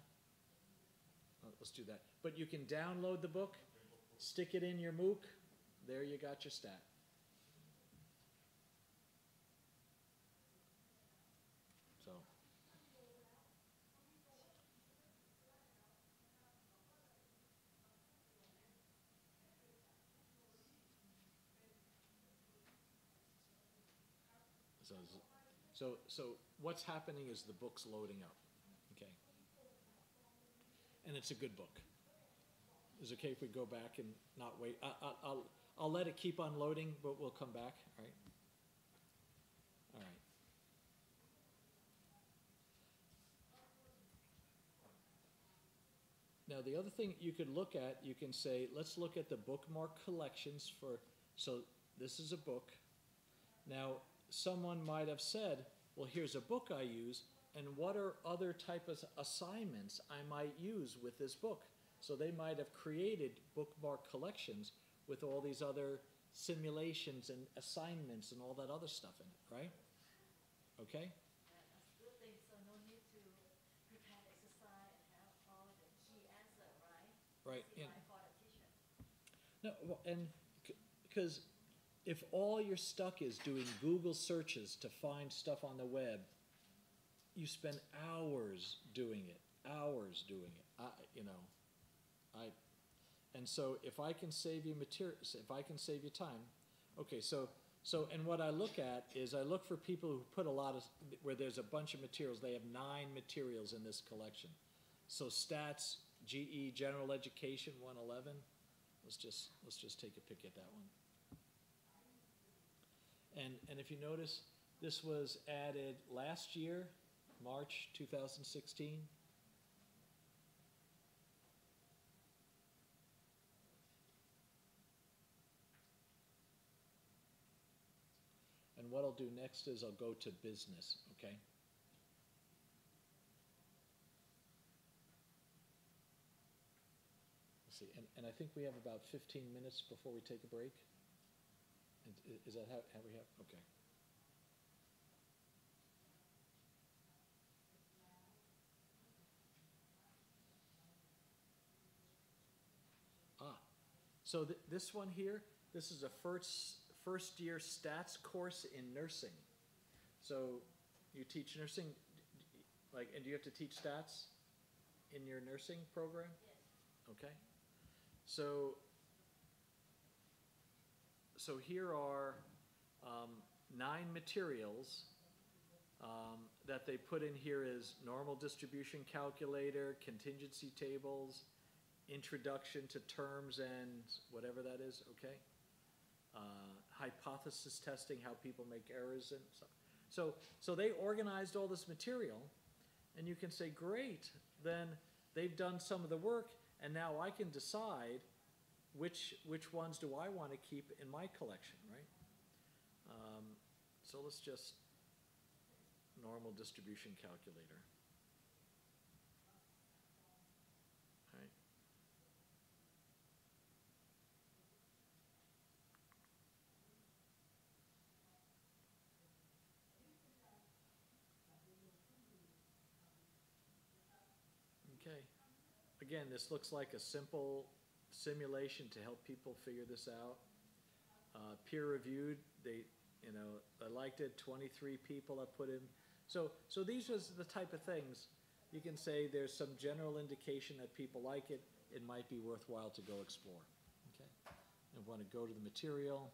Let's do that. But you can download the book, stick it in your MOOC, there you got your stat. So. So, so, so what's happening is the book's loading up, okay? And it's a good book. Is it okay if we go back and not wait? I, I, I'll, I'll let it keep unloading, but we'll come back, all right? All right. Now, the other thing you could look at, you can say, let's look at the bookmark collections for, so this is a book. Now, someone might have said, well, here's a book I use, and what are other type of assignments I might use with this book? So they might have created bookmark collections with all these other simulations and assignments and all that other stuff in it, right? Okay? Right? Teacher. No, well, and because if all you're stuck is doing Google searches to find stuff on the web, you spend hours doing it, hours doing it. I, you know, I, and so if I can save you materials, if I can save you time, okay. So, so, and what I look at is I look for people who put a lot of where there's a bunch of materials. They have nine materials in this collection. So stats, GE, general education, one eleven. Let's just, let's just take a pick at that one. And, and if you notice, this was added last year, March 2016. What I'll do next is I'll go to business, okay? Let's see, and, and I think we have about fifteen minutes before we take a break? Is that how, how we have, okay. Ah, so th- this one here, this is a first, first year stats course in nursing. So you teach nursing, like, and do you have to teach stats in your nursing program? Okay. So, so here are um, nine materials um, that they put in here is normal distribution calculator, contingency tables, introduction to terms and whatever that is, okay? Uh, hypothesis testing, how people make errors and stuff. So, so they organized all this material, and you can say, great, then they've done some of the work, and now I can decide which, which ones do I want to keep in my collection, right? Um, so let's just, normal distribution calculator. Right. Again, this looks like a simple simulation to help people figure this out. Uh, peer reviewed, they, you know, I liked it, twenty-three people I put in. So, so these was the type of things, you can say there's some general indication that people like it, it might be worthwhile to go explore, okay? And want to go to the material.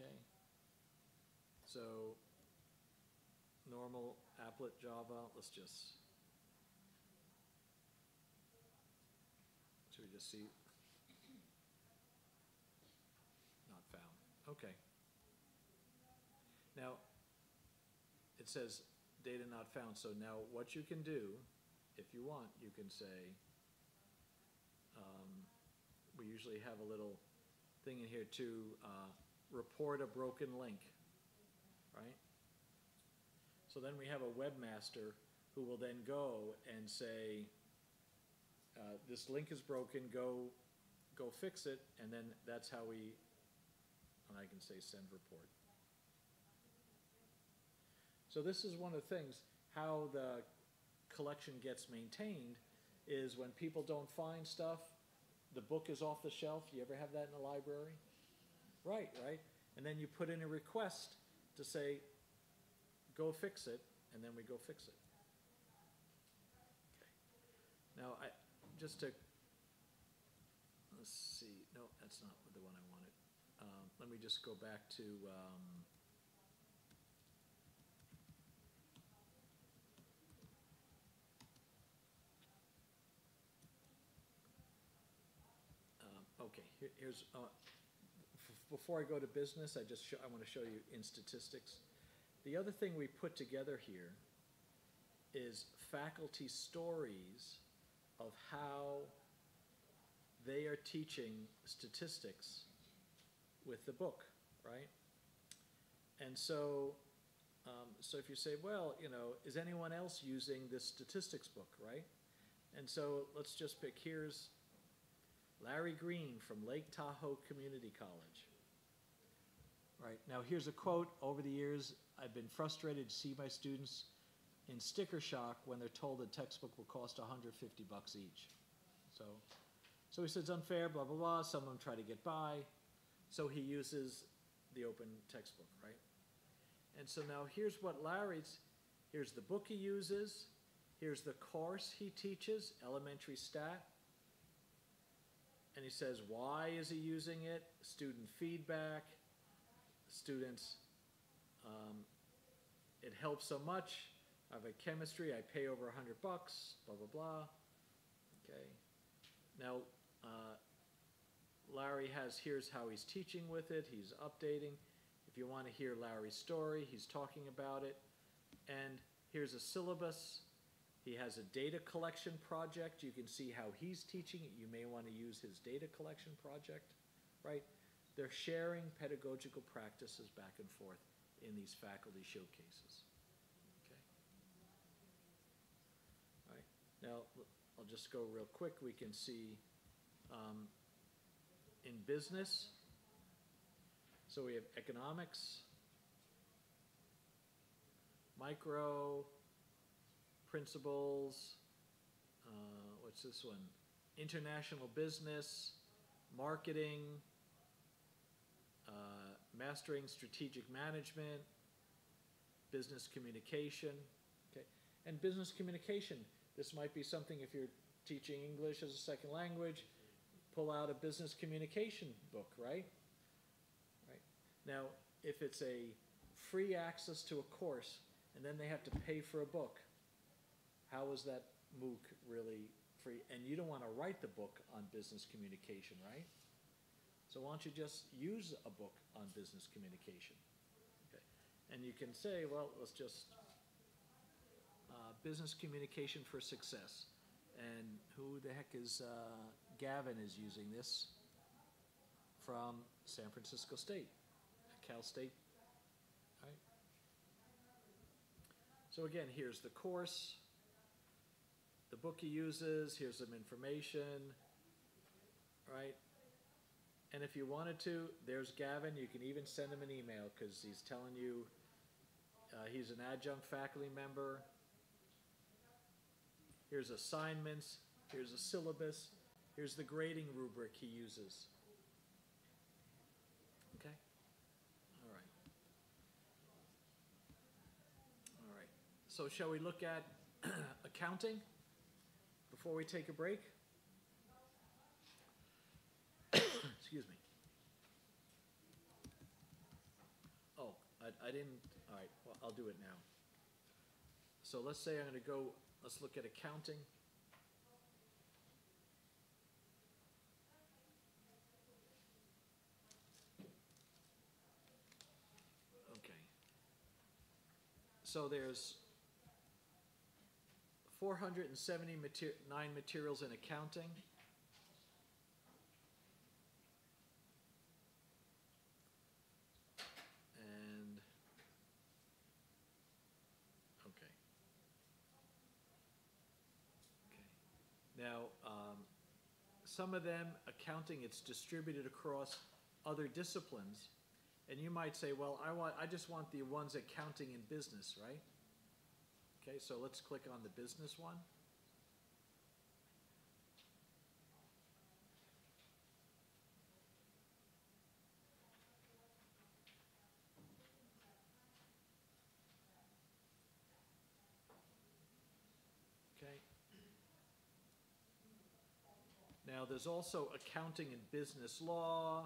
Okay. So, normal applet Java, let's just. Should we just see? Not found, okay. Now, it says data not found, so now what you can do, if you want, you can say, um, we usually have a little thing in here to, uh, report a broken link, right? So then we have a webmaster who will then go and say, uh, this link is broken, go, go fix it, and then that's how we, and I can say send report. So this is one of the things, how the collection gets maintained is when people don't find stuff, the book is off the shelf, you ever have that in a library? Right, right, and then you put in a request to say, go fix it, and then we go fix it. Okay. Now, I, just to, let's see, no, that's not the one I wanted. Um, let me just go back to, um, um, okay, here, here's, uh, before I go to business, I just I wanna show you in statistics. The other thing we put together here is faculty stories of how they are teaching statistics with the book, right? And so, um, so if you say, well, you know, is anyone else using this statistics book, right? And so let's just pick, here's Larry Green from Lake Tahoe Community College. Right, now here's a quote, over the years, I've been frustrated to see my students in sticker shock when they're told a textbook will cost hundred fifty bucks each. So, so he says it's unfair, blah, blah, blah, some of them try to get by, so he uses the open textbook, right? And so now here's what Larry's, here's the book he uses, here's the course he teaches, elementary stat. And he says, why is he using it? Student feedback, students, um, it helps so much. I have a chemistry, I pay over a hundred bucks, blah, blah, blah. Okay. Now, uh, Larry has, here's how he's teaching with it, he's updating. If you want to hear Larry's story, he's talking about it. And here's a syllabus. He has a data collection project. You can see how he's teaching it. You may want to use his data collection project, right? They're sharing pedagogical practices back and forth in these faculty showcases. Okay. All right. Now, I'll just go real quick. We can see um, in business, so we have economics, micro, principles, uh, what's this one? International business, marketing, uh, mastering strategic management, business communication. Okay, and business communication. This might be something if you're teaching English as a second language, pull out a business communication book, right? Right. Now, if it's a free access to a course and then they have to pay for a book, how is that MOOC really free? And you don't want to write the book on business communication, right? So why don't you just use a book on business communication? Okay. And you can say, well, let's just, uh, business communication for success. And who the heck is, uh, Gavin is using this from San Francisco State, Cal State, right? So again, here's the course, the book he uses, here's some information, right? And if you wanted to, there's Gavin, you can even send him an email, cause he's telling you, uh, he's an adjunct faculty member. Here's assignments, here's a syllabus, here's the grading rubric he uses. Okay? All right. All right. So shall we look at accounting before we take a break? Excuse me. Oh, I, I didn't, all right, well, I'll do it now. So let's say I'm gonna go, let's look at accounting. Okay. So there's 479 materials in accounting. And, okay. Okay. Now, um, some of them, accounting, it's distributed across other disciplines. And you might say, well, I want, I just want the ones accounting and business, right? Okay, so let's click on the business one. Okay. Now, there's also accounting and business law,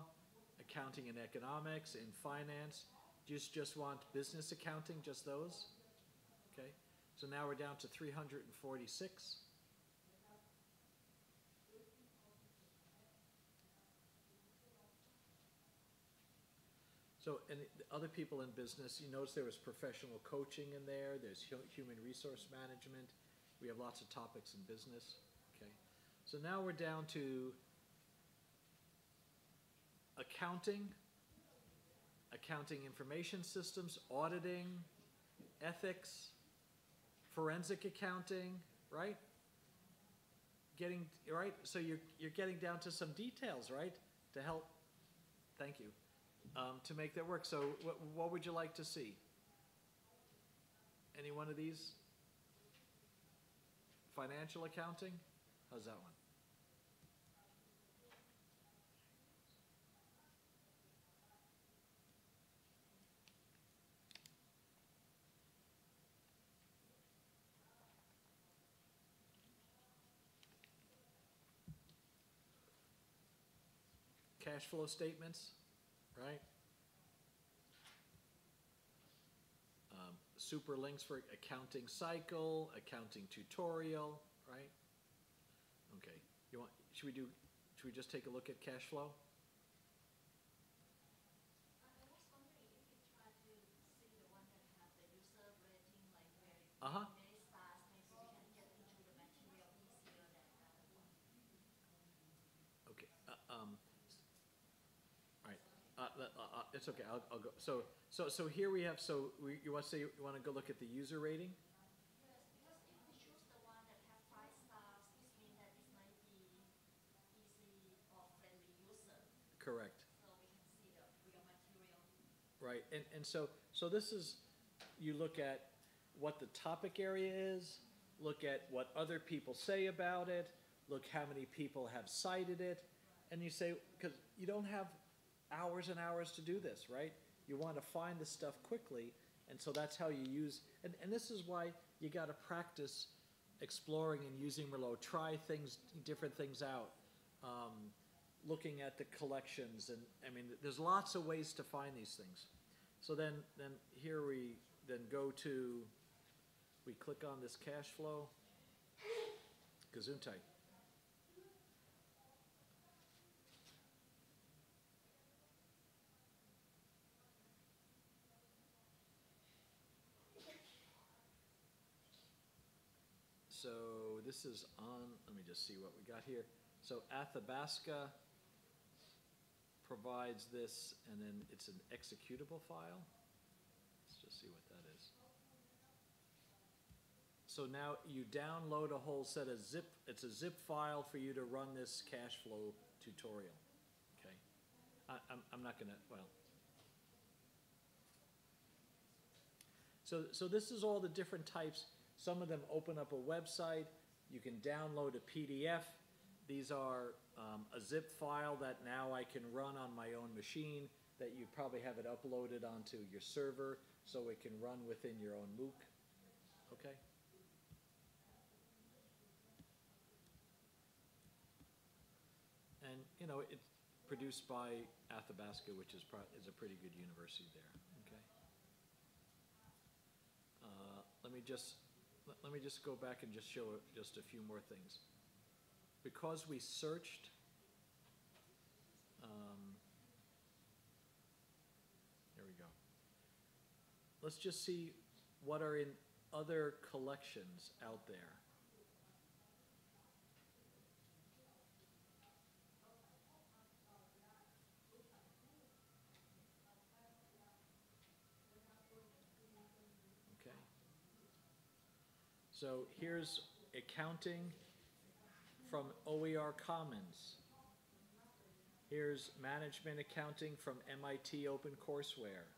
accounting and economics, and finance. Do you just- want business accounting, just those? Okay, so now we're down to three hundred and forty-six. So, and other people in business, you notice there was professional coaching in there, there's human resource management, we have lots of topics in business? So now we're down to accounting, accounting information systems, auditing, ethics, forensic accounting, right? Getting, right, so you're, you're getting down to some details, right? To help, thank you, um, to make that work. So what, what would you like to see? Any one of these? Financial accounting? How's that one? Cash flow statements, right? Um, super links for accounting cycle, accounting tutorial, right? Okay, you want, should we do, should we just take a look at cash flow? I I was wondering if you try to see the one that have the user rating, like very Uh-huh. many stars, maybe we can get into the material easier than other one. Okay, uh, um, all right, uh, uh, it's okay, I'll, I'll go, so, so, so here we have, so, we, you wanna say, you wanna go look at the user rating? Correct. Right, and, and so, so this is, you look at what the topic area is, look at what other people say about it, look how many people have cited it, and you say, because you don't have hours and hours to do this, right? You want to find the stuff quickly, and so that's how you use, and, and this is why you got to practice exploring and using Merlot. Try things, different things out. Um, looking at the collections, and I mean, there's lots of ways to find these things. So then, then here we then go to, we click on this cash flow. Gesundheit. So this is on, let me just see what we got here. So Athabasca provides this, and then it's an executable file. Let's just see what that is. So now you download a whole set of zip, it's a zip file for you to run this cash flow tutorial, okay? I, I'm, I'm not gonna, well. So, so this is all the different types. Some of them open up a website. You can download a PDF. These are um, a zip file that now I can run on my own machine, that you probably have it uploaded onto your server, so it can run within your own MOOC. Okay? And, you know, it's produced by Athabasca, which is is a pretty good university there, okay? Uh, let me just, let, let me just go back and just show just a few more things. Because we searched, um, here we go. Let's just see what are in other collections out there. Okay. So here's accounting from OER Commons. Here's management accounting from MIT OpenCourseWare.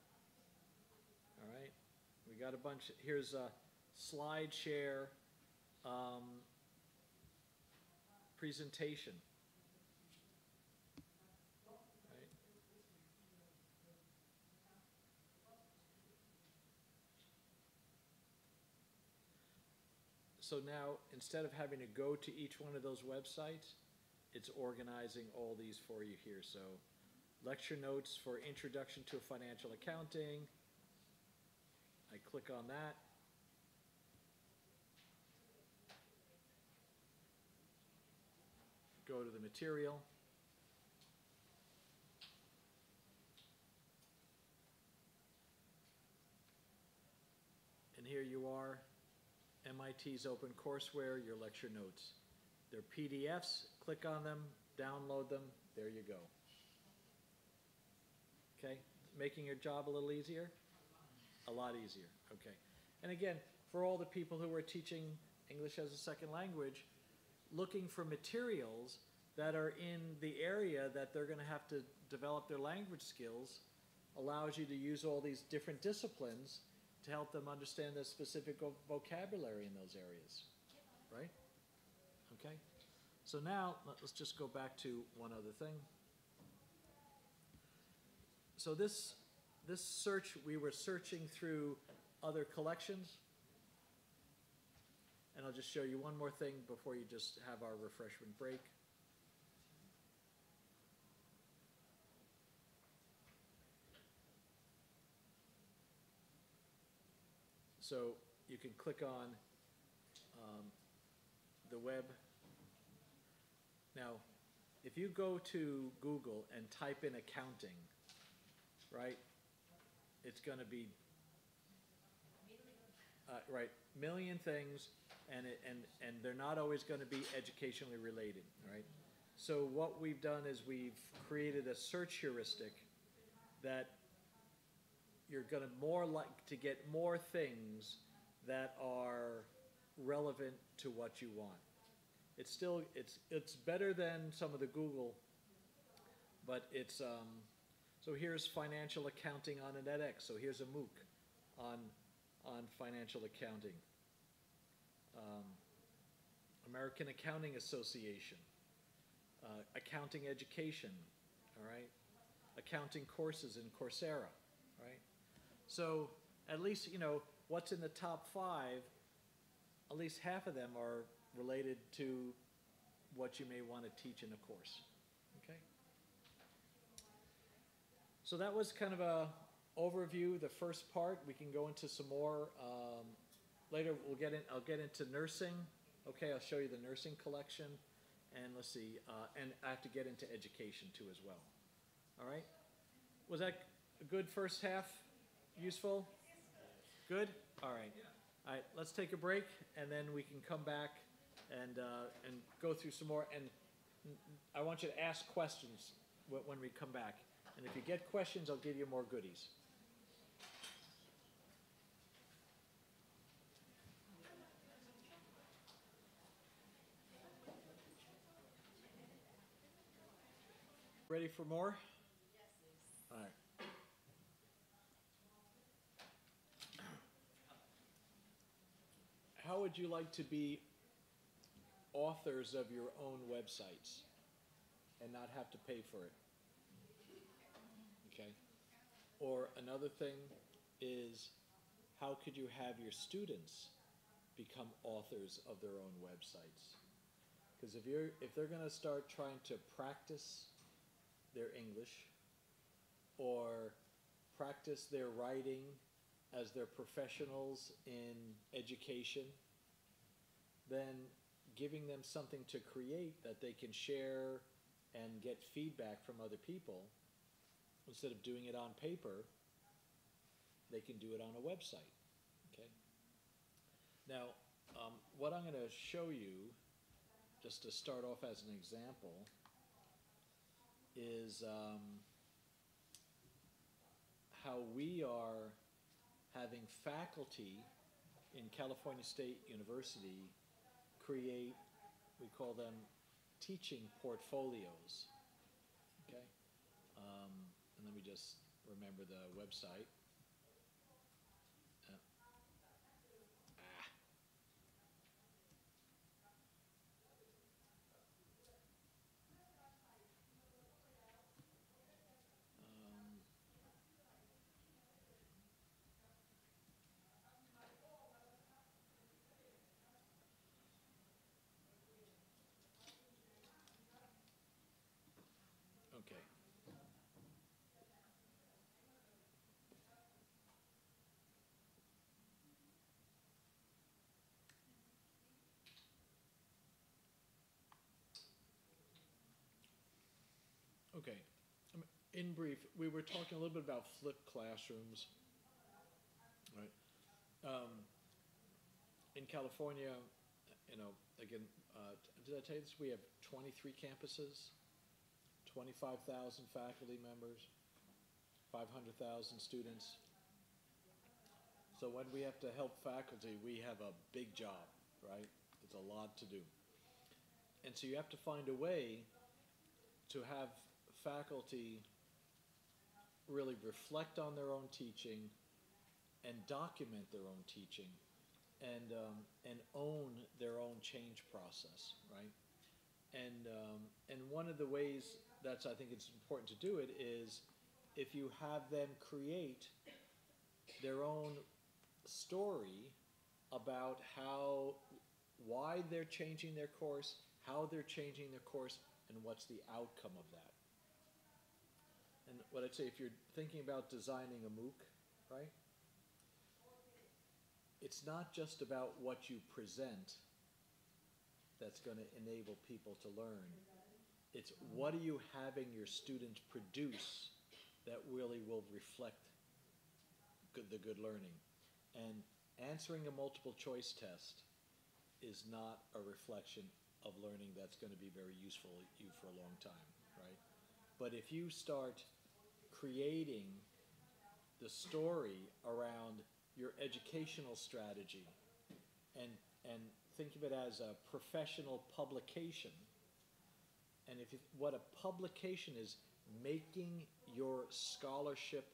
All right, we got a bunch, here's a SlideShare um, presentation. Right. So now, instead of having to go to each one of those websites, it's organizing all these for you here. So, lecture notes for Introduction to Financial Accounting. I click on that. Go to the material. And here you are, MIT's OpenCourseWare, your lecture notes. They're PDFs, click on them, download them, there you go. Okay, making your job a little easier? A lot easier, okay. And again, for all the people who are teaching English as a second language, looking for materials that are in the area that they're gonna have to develop their language skills allows you to use all these different disciplines to help them understand the specific vo- vocabulary in those areas, right? Okay, so now, let- let's just go back to one other thing. So this, this search, we were searching through other collections. And I'll just show you one more thing before you just have our refreshment break. So you can click on um, the web. Now, if you go to Google and type in accounting, right, it's gonna be, uh, right, million things, and it, and, and they're not always gonna be educationally related, right? So what we've done is we've created a search heuristic that you're gonna more like to get more things that are relevant to what you want. It's still, it's, it's better than some of the Google, but it's, um, so here's financial accounting on an edX, so here's a MOOC on, on financial accounting. Um, American Accounting Association, uh, accounting education, all right? Accounting courses in Coursera? So at least, you know, what's in the top five, at least half of them are related to what you may want to teach in a course, okay? So that was kind of a overview, the first part. We can go into some more, um, later we'll get in, I'll get into nursing. Okay, I'll show you the nursing collection. And let's see, uh, and I have to get into education too as well. All right? Was that a good first half? Useful? Good? All right. All right, let's take a break and then we can come back and, uh, and go through some more. And I want you to ask questions when we come back. And if you get questions, I'll give you more goodies. Ready for more? All right. How would you like to be authors of your own websites and not have to pay for it? Okay. Or another thing is how could you have your students become authors of their own websites? Because if you're if they're going to start trying to practice their English or practice their writing as they're professionals in education, then giving them something to create that they can share and get feedback from other people instead of doing it on paper, they can do it on a website. Okay. Now, um, what I'm going to show you, just to start off as an example, is um, how we are having faculty in California State University create, we call them teaching portfolios. Okay? Um, and let me just remember the website. Okay. Um, In brief, we were talking a little bit about flipped classrooms. Right. Um, in California, you know, again, uh, did I tell you this? We have 23 campuses, 25,000 faculty members, 500,000 students. So when we have to help faculty, we have a big job, right? It's a lot to do. And so you have to find a way to have faculty really reflect on their own teaching and document their own teaching and, um, and own their own change process, right? And, um, and one of the ways that's, I think it's important to do it is if you have them create their own story about how, why they're changing their course, how they're changing their course, and what's the outcome of that. And what I'd say, if you're thinking about designing a MOOC, right? It's not just about what you present that's going to enable people to learn. It's what are you having your students produce that really will reflect good, the good learning. And answering a multiple choice test is not a reflection of learning that's going to be very useful to you for a long time, right? But if you start creating the story around your educational strategy and, and think of it as a professional publication, and if you, what a publication is, making your scholarship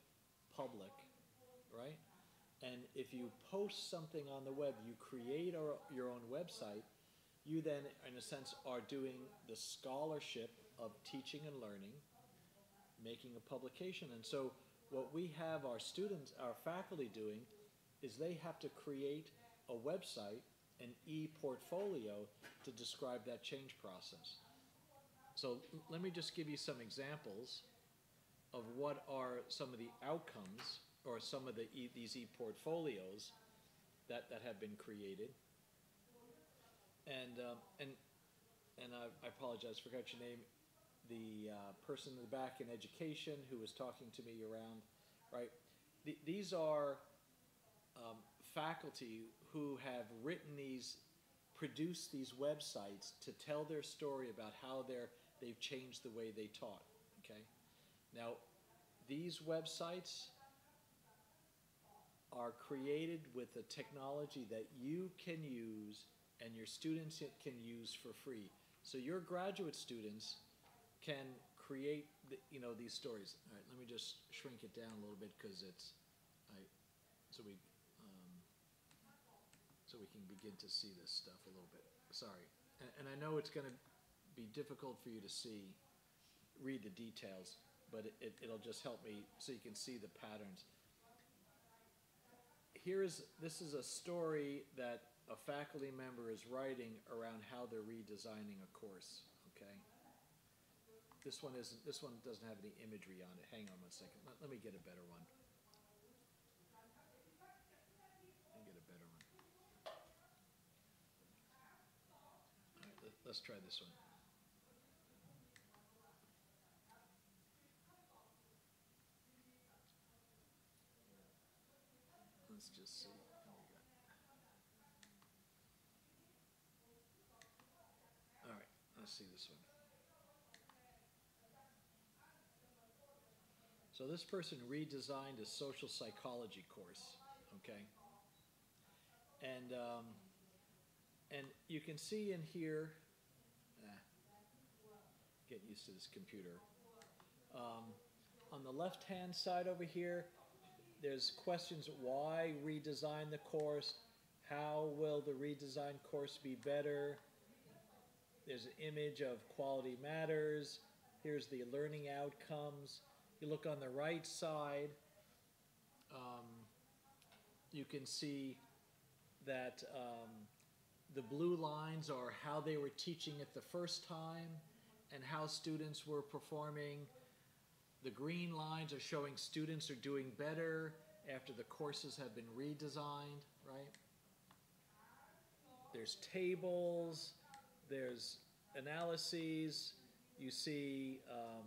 public, right? And if you post something on the web, you create our, your own website, you then, in a sense, are doing the scholarship of teaching and learning, making a publication. And so, what we have our students, our faculty doing, is they have to create a website, an e portfolio, to describe that change process. So, let me just give you some examples of what are some of the outcomes or some of the e, these e portfolios that, that have been created. And, um, and, and I, I apologize, forgot your name. The uh, person in the back in education who was talking to me around, right? Th- these are um, faculty who have written these, produced these websites to tell their story about how they're, they've changed the way they taught. Okay, now these websites are created with a technology that you can use and your students can use for free. So your graduate students can create, the, you know, these stories. All right, let me just shrink it down a little bit because it's, I, so we, um, so we can begin to see this stuff a little bit. Sorry, and, and I know it's going to be difficult for you to see, read the details, but it, it, it'll just help me so you can see the patterns. Here is this is a story that a faculty member is writing around how they're redesigning a course. This one isn't. This one doesn't have any imagery on it. Hang on one second. Let, let me get a better one. Get a better one. Let, let's try this one. Let's just see. All right, let's see this one. So this person redesigned a social psychology course, okay? And um, and you can see in here, eh, get used to this computer. Um, on the left-hand side over here, there's questions why redesign the course, how will the redesigned course be better. There's an image of quality matters. Here's the learning outcomes. You look on the right side, um, you can see that um, the blue lines are how they were teaching it the first time and how students were performing. The green lines are showing students are doing better after the courses have been redesigned, right? There's tables, there's analyses, you see um,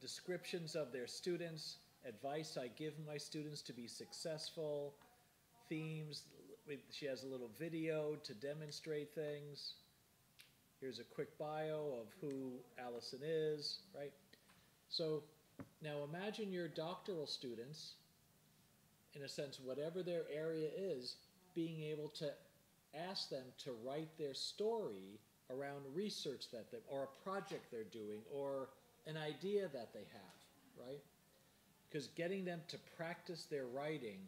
descriptions of their students, advice I give my students to be successful, themes. She has a little video to demonstrate things. Here's a quick bio of who Allison is, right? So now imagine your doctoral students, in a sense, whatever their area is, being able to ask them to write their story around research that they, or a project they're doing, or an idea that they have, right? Because getting them to practice their writing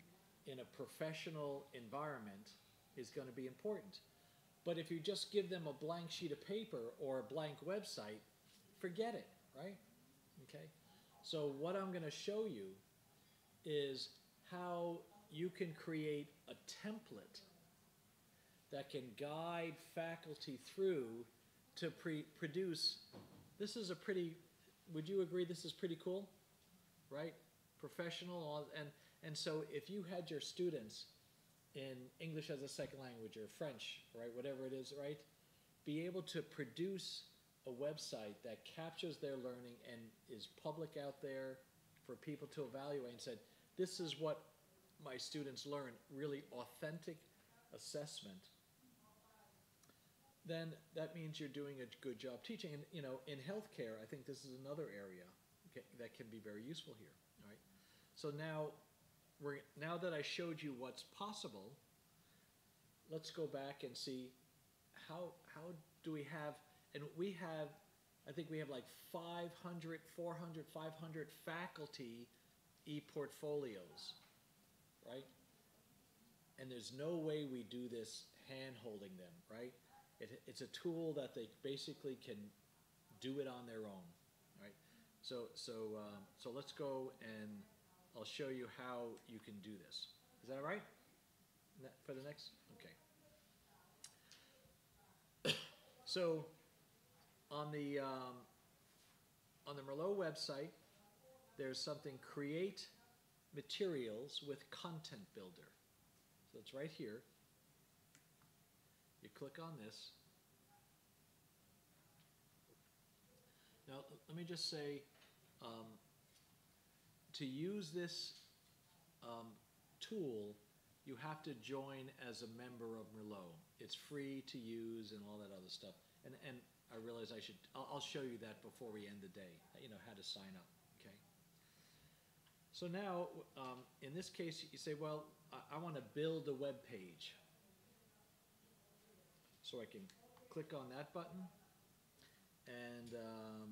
in a professional environment is going to be important. But if you just give them a blank sheet of paper or a blank website, forget it, right? Okay? So, what I'm going to show you is how you can create a template that can guide faculty through to produce. This is a pretty, would you agree this is pretty cool? Right? Professional, and, and so if you had your students in English as a second language or French, right, whatever it is, right, be able to produce a website that captures their learning and is public out there for people to evaluate and said, this is what my students learn, really authentic assessment, then that means you're doing a good job teaching. And, you know, in healthcare, I think this is another area that can be very useful here, right? So now, we're, now that I showed you what's possible, let's go back and see how, how do we have, and we have, I think we have like 500, 400, 500 faculty e-portfolios, right? And there's no way we do this hand holding them, right? It, it's a tool that they basically can do it on their own, right? So, so, um, so let's go and I'll show you how you can do this. Is that right? For the next, okay. So, on the, um, on the Merlot website, there's something create materials with content builder. So it's right here. You click on this. Now, let me just say, um, to use this um, tool, you have to join as a member of Merlot. It's free to use and all that other stuff. And, and I realize I should, I'll, I'll show you that before we end the day, you know, how to sign up, okay? So now, um, in this case, you say, well, I, I want to build a web page. So I can click on that button and um,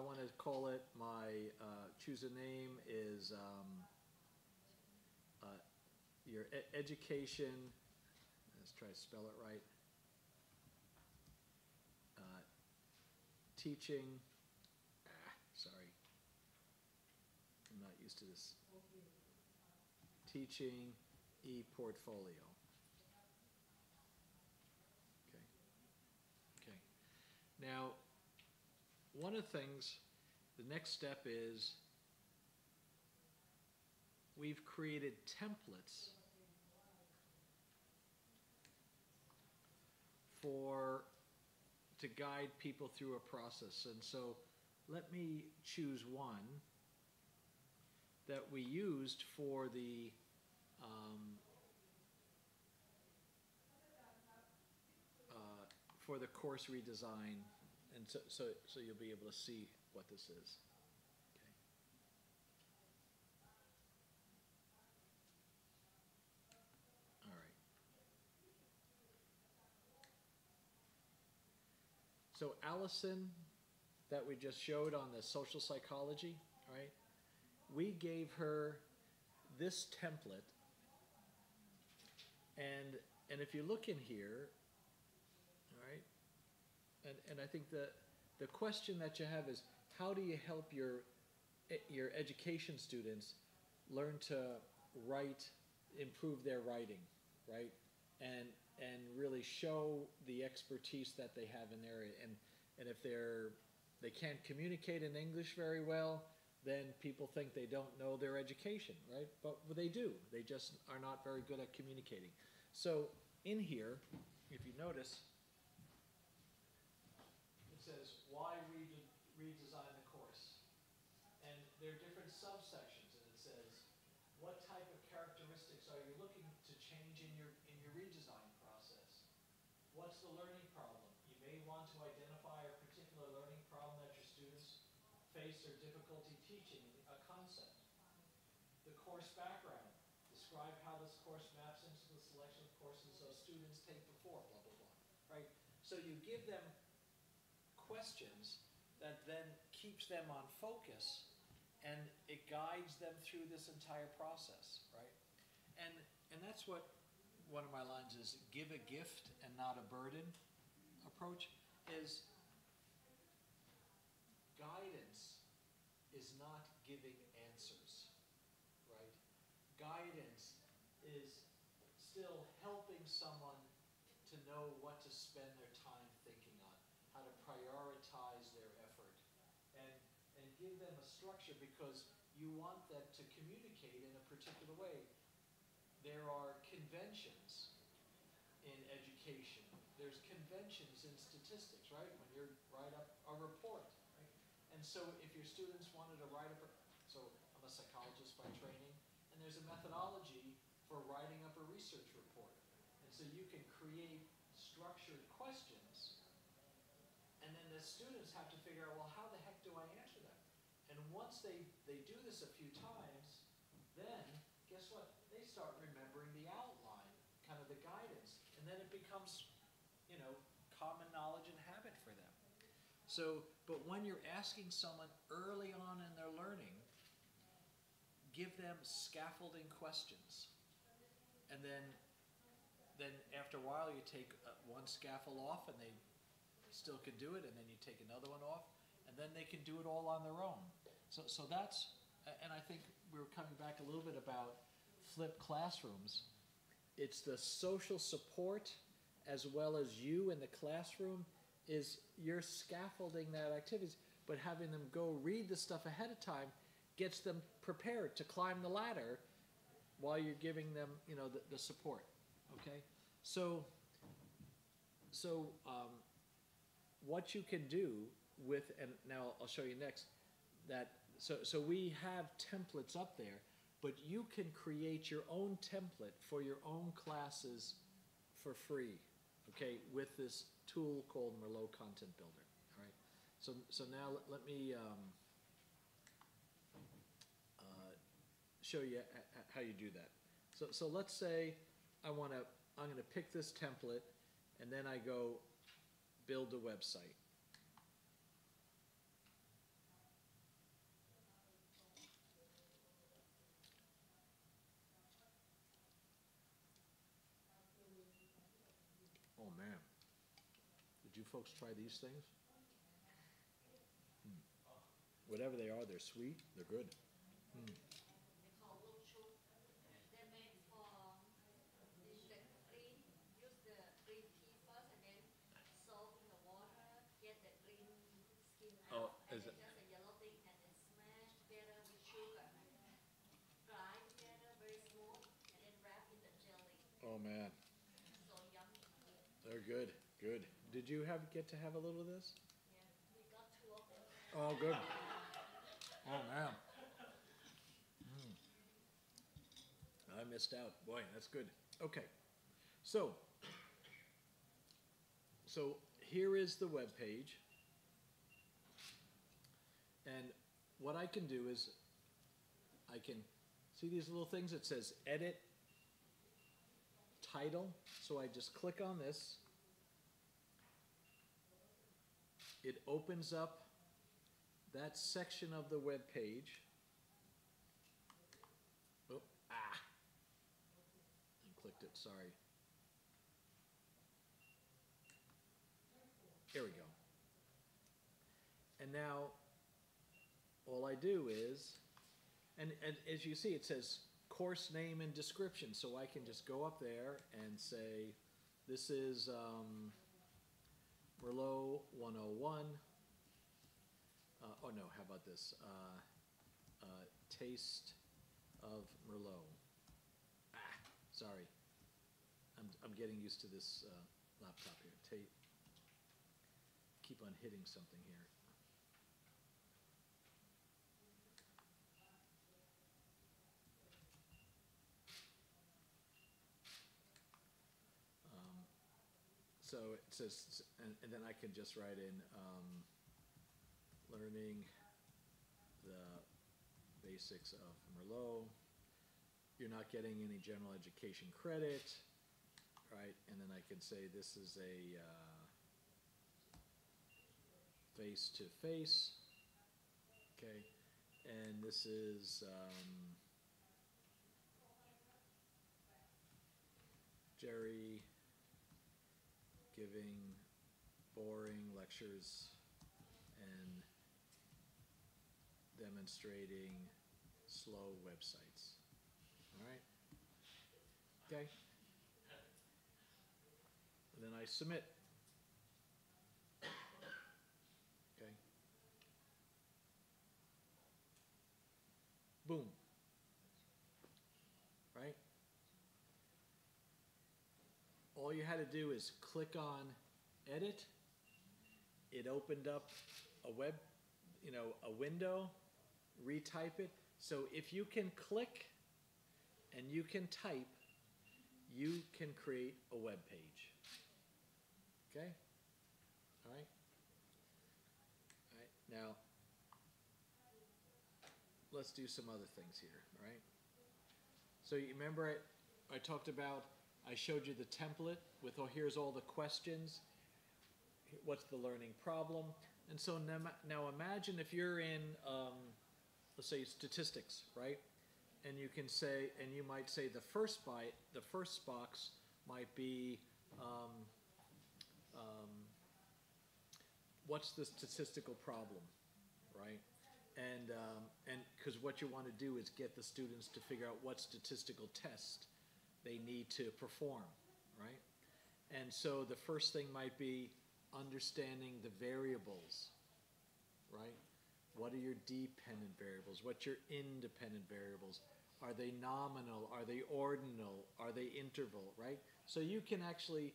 want to call it my, uh, choose a name is, um, uh, your e- education, let's try to spell it right. Uh, Teaching, ah, sorry. I'm not used to this. Teaching e-portfolio. Okay. Okay. Now, one of the things, the next step is we've created templates for, to guide people through a process. And so let me choose one that we used for the, um, for the course redesign, and so, so, so you'll be able to see what this is. Okay. All right. So Allison, that we just showed on the social psychology, right? We gave her this template. And, and if you look in here, and, and I think the, the question that you have is, how do you help your, your education students learn to write, improve their writing, right? And, and really show the expertise that they have in their, and, and if they're, they can't communicate in English very well, then people think they don't know their education, right? But they do. They just are not very good at communicating. So in here, if you notice, it says why rede- redesign the course, and there are different subsections, and it says what type of characteristics are you looking to change in your in your redesign process? What's the learning problem? You may want to identify a particular learning problem that your students face or difficulty teaching a concept. The course background, describe how this course maps into the selection of courses those students take before, blah, blah, blah, right? So you give them questions that then keeps them on focus and it guides them through this entire process, right? And, and that's what one of my lines is, give a gift and not a burden approach, is guidance is not giving answers, right? Guidance is still helping someone know what to spend their time thinking on, how to prioritize their effort, and, and give them a structure because you want them to communicate in a particular way. There are conventions in education. There's conventions in statistics, right? When you write up a report, right? And so if your students wanted to write up, a, so I'm a psychologist by training, and there's a methodology for writing up a research report. And so you can create structured questions, and then the students have to figure out, well, how the heck do I answer that? And once they, they do this a few times, then guess what? They start remembering the outline, kind of the guidance, and then it becomes, you know, common knowledge and habit for them. So, but when you're asking someone early on in their learning, give them scaffolding questions. And then, then after a while, you take uh, one scaffold off and they still can do it, and then you take another one off, and then they can do it all on their own. So, so that's, and I think we were coming back a little bit about flipped classrooms. It's the social support as well as you in the classroom is you're scaffolding that activities, but having them go read the stuff ahead of time gets them prepared to climb the ladder while you're giving them, you know, the, the support. Okay? So, so um, what you can do with, and now I'll show you next, that so so we have templates up there, but you can create your own template for your own classes for free, okay, with this tool called Merlot Content Builder. All right. So so now let, let me um, uh, show you how you do that. So so let's say I want to, I'm going to pick this template and then I go build a website. Oh man, did you folks try these things? Hmm. Whatever they are, they're sweet, they're good. Hmm. Good, good. Did you have, get to have a little of this? Yeah, we got two of them. Oh, good. Oh, man. Mm. I missed out. Boy, that's good. Okay. So, so here is the web page. And what I can do is I can see these little things that says edit title. So I just click on this. It opens up that section of the web page. Oh, ah. I clicked it, sorry. Here we go. And now, all I do is, and, and as you see, it says course name and description, so I can just go up there and say, this is, um, Merlot one oh one. Uh, oh no, how about this? Uh, uh, taste of Merlot. Ah, sorry. I'm, I'm getting used to this uh, laptop here. Ta- keep on hitting something here. So it says, and, and then I can just write in, um, learning the basics of Merlot. You're not getting any general education credit, right? And then I can say this is a, uh, face-to-face, okay? And this is, um, Gerry giving boring lectures and demonstrating slow websites. All right? Okay? And then I submit. Okay? Boom. Right? All you had to do is click on edit. It opened up a web, you know, a window, retype it. So if you can click and you can type, you can create a web page. Okay? All right? All right, now, let's do some other things here, all right? So you remember I, I talked about I showed you the template with, oh, here's all the questions. What's the learning problem? And so now, imagine if you're in, um, let's say statistics, right? And you can say, and you might say the first byte, the first box might be, um, um, what's the statistical problem, right? And, um, and because what you want to do is get the students to figure out what statistical test they need to perform, right? And so the first thing might be understanding the variables, right? What are your dependent variables? What's your independent variables? Are they nominal? Are they ordinal? Are they interval, right? So you can actually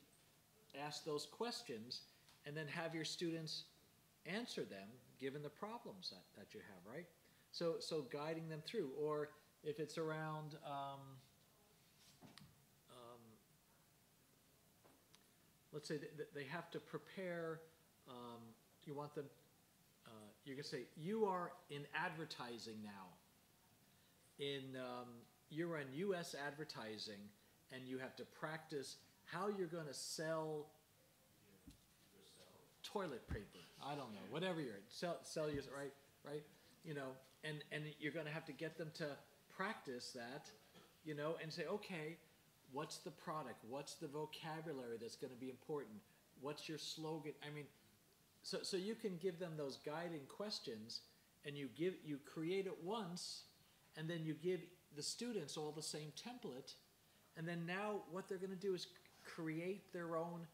ask those questions and then have your students answer them given the problems that, that you have, right? So, so guiding them through, or if it's around, um, let's say that they have to prepare, um, you want them, uh, you're gonna say, you are in advertising now. In, um, you're in US advertising and you have to practice how you're gonna sell toilet paper. I don't know, whatever you're, sell, sell your, right, right? You know, and, and you're gonna have to get them to practice that, you know, and say, okay, what's the product? What's the vocabulary that's gonna be important? what's your slogan? I mean, so, so you can give them those guiding questions and you give, you create it once and then you give the students all the same template. And then now what they're gonna do is create their own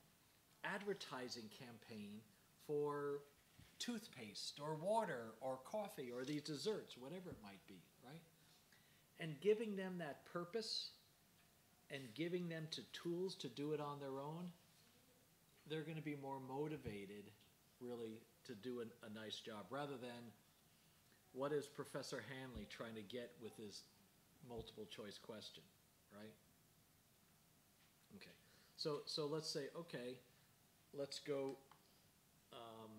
advertising campaign for toothpaste or water or coffee or these desserts, whatever it might be, right? And giving them that purpose and giving them to tools to do it on their own, they're going to be more motivated, really, to do an, a nice job rather than what is Professor Hanley trying to get with his multiple choice question, right? Okay, so so let's say okay, let's go. Um,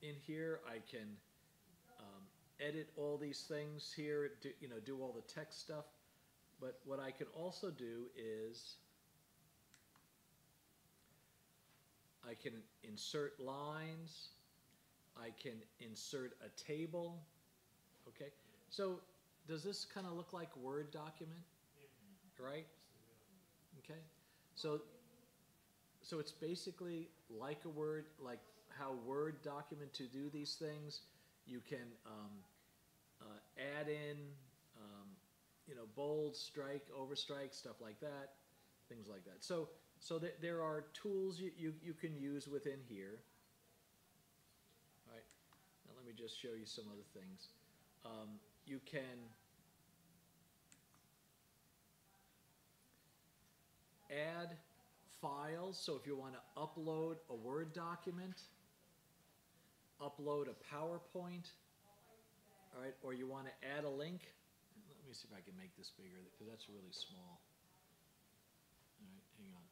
in here, I can um, edit all these things here, do, you know, do all the text stuff. But what I can also do is I can insert lines, I can insert a table. Okay, so does this kind of look like Word document? Right? Okay, so so it's basically like a Word, like how Word document to do these things. You can um, uh, add in, you know, bold, strike, overstrike, stuff like that, things like that. So, so th- there are tools you, you, you can use within here. All right. Now let me just show you some other things. Um, you can add files. So if you want to upload a Word document, upload a PowerPoint, all right, or you want to add a link. Let me see if I can make this bigger because that's really small. All right, hang on.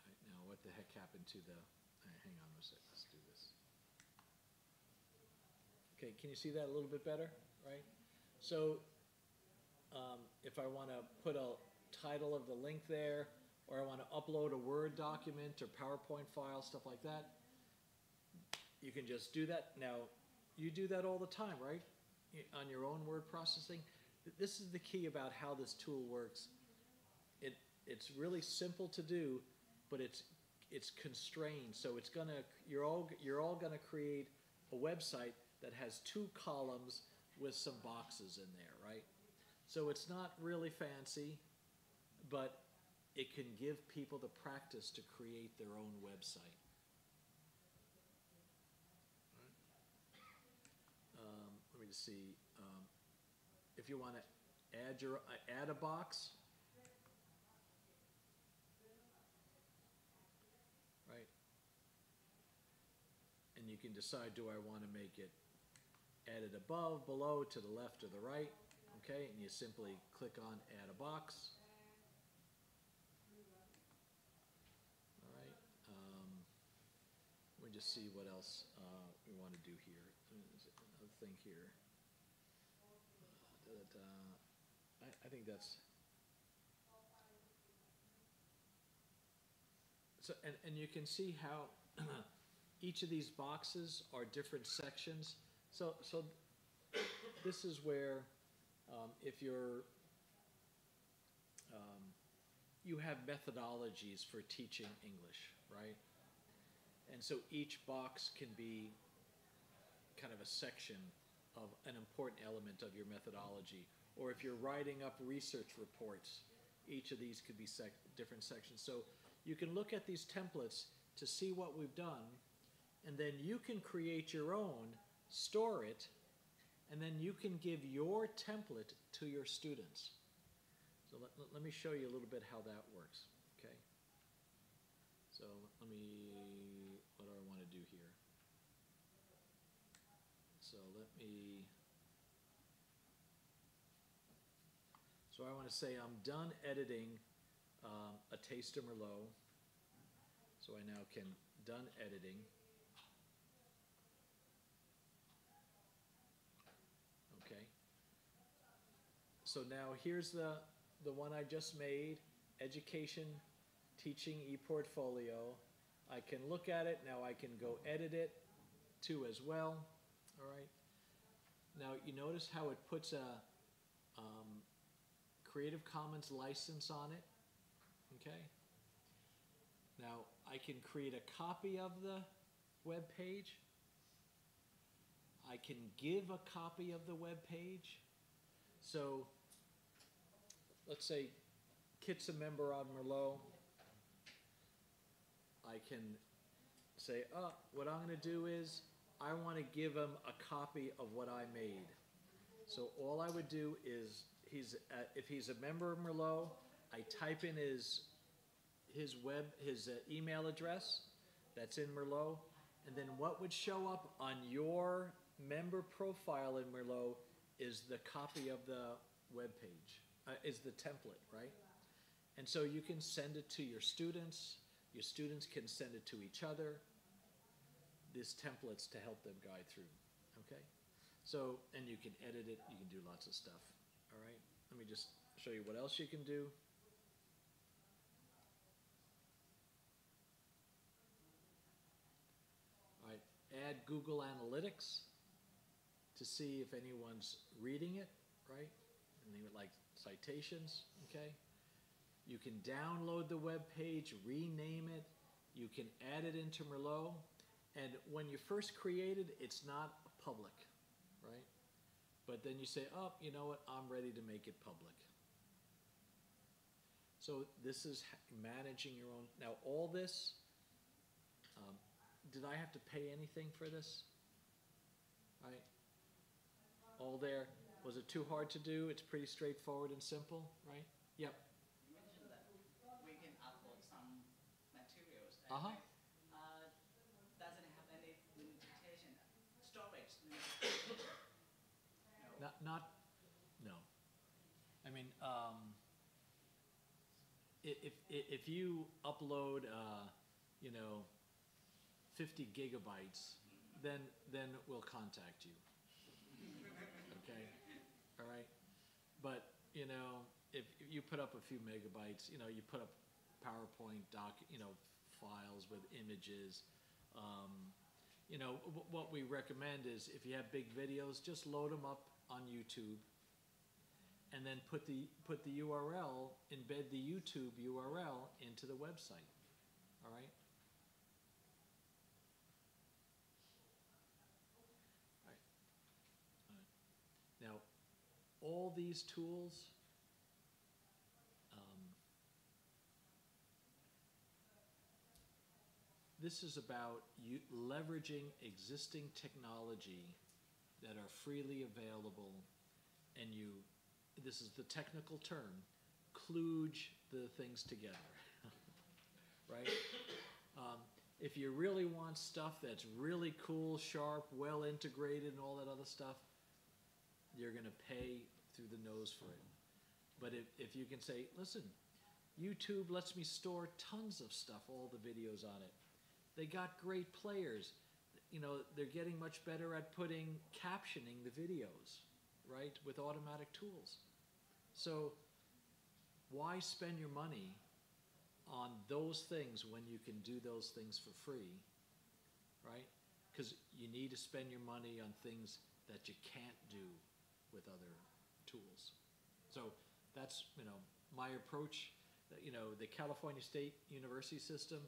All right, now what the heck happened to the, right, hang on a sec, let's do this. Okay, can you see that a little bit better, right? So um, if I want to put a title of the link there, or I want to upload a Word document or PowerPoint file, stuff like that, you can just do that. Now, you do that all the time, right? On your own word processing. This is the key about how this tool works. It, it's really simple to do, but it's, it's constrained. So it's gonna, you're all, you're all gonna create a website that has two columns with some boxes in there, right? So it's not really fancy, but it can give people the practice to create their own website. Just see, um, if you wanna add your, uh, add a box. Right? And you can decide, do I wanna make it added above, below, to the left or the right? Okay, and you simply click on add a box. All right, um, me just see what else, uh, we wanna do here. There's Another thing here. Uh. I, I think that's. So, and, and you can see how each of these boxes are different sections. So, so this is where, um, if you're, um, you have methodologies for teaching English, right? And so each box can be kind of a section of an important element of your methodology. Or if you're writing up research reports, each of these could be sec- different sections. So you can look at these templates to see what we've done, and then you can create your own, store it, and then you can give your template to your students. So let, let, let me show you a little bit how that works, okay? So let me, what do I want to do here? So so I want to say I'm done editing um, a taste of Merlot. So I now can done editing. Okay. So now here's the, the one I just made, Education Teaching ePortfolio. I can look at it, now I can go edit it too as well, all right? Now, you notice how it puts a, um, Creative Commons license on it, okay? Now, I can create a copy of the web page. I can give a copy of the web page. So, let's say Kit's a member on Merlot. I can say, oh, what I'm gonna do is, I wanna give him a copy of what I made. So all I would do is, he's, uh, if he's a member of Merlot, I type in his, his web, his uh, email address, that's in Merlot, and then what would show up on your member profile in Merlot is the copy of the web page, uh, is the template, right? And so you can send it to your students, your students can send it to each other. This templates to help them guide through, okay? So, and you can edit it, you can do lots of stuff, all right? Let me just show you what else you can do. All right, add Google Analytics to see if anyone's reading it, right? And they would like citations, okay? You can download the web page, rename it, you can add it into Merlot, and when you first created, it's not public, right? But then you say, oh, you know what, I'm ready to make it public. So this is managing your own, now all this, um, did I have to pay anything for this? Right? All there, was it too hard to do? It's pretty straightforward and simple, right? Yep, You mentioned that we can upload some materials. Uh-huh. like, uh, Doesn't have any limitation, storage limitation. No. Not, no. I mean, um, i- if, if you upload, uh, you know, fifty gigabytes, then, then we'll contact you. Okay, all right? But, you know, if if you put up a few megabytes, you know, you put up PowerPoint doc, you know, files with images, um, you know, wh- what we recommend is if you have big videos, just load them up on YouTube and then put the, put the URL, embed the YouTube URL into the website, all right? Now, all these tools, um, this is about leveraging existing technology that are freely available and you this is the technical term kludge the things together right? Um, if you really want stuff that's really cool sharp well integrated and all that other stuff you're going to pay through the nose for it. But if, if you can say listen youtube lets me store tons of stuff all the videos on it. They got great players. You know, they're getting much better at putting captioning the videos, right, with automatic tools. So why spend your money on those things when you can do those things for free, right? Because you need to spend your money on things that you can't do with other tools. So that's, you know, my approach. Uh, you know, the California State University system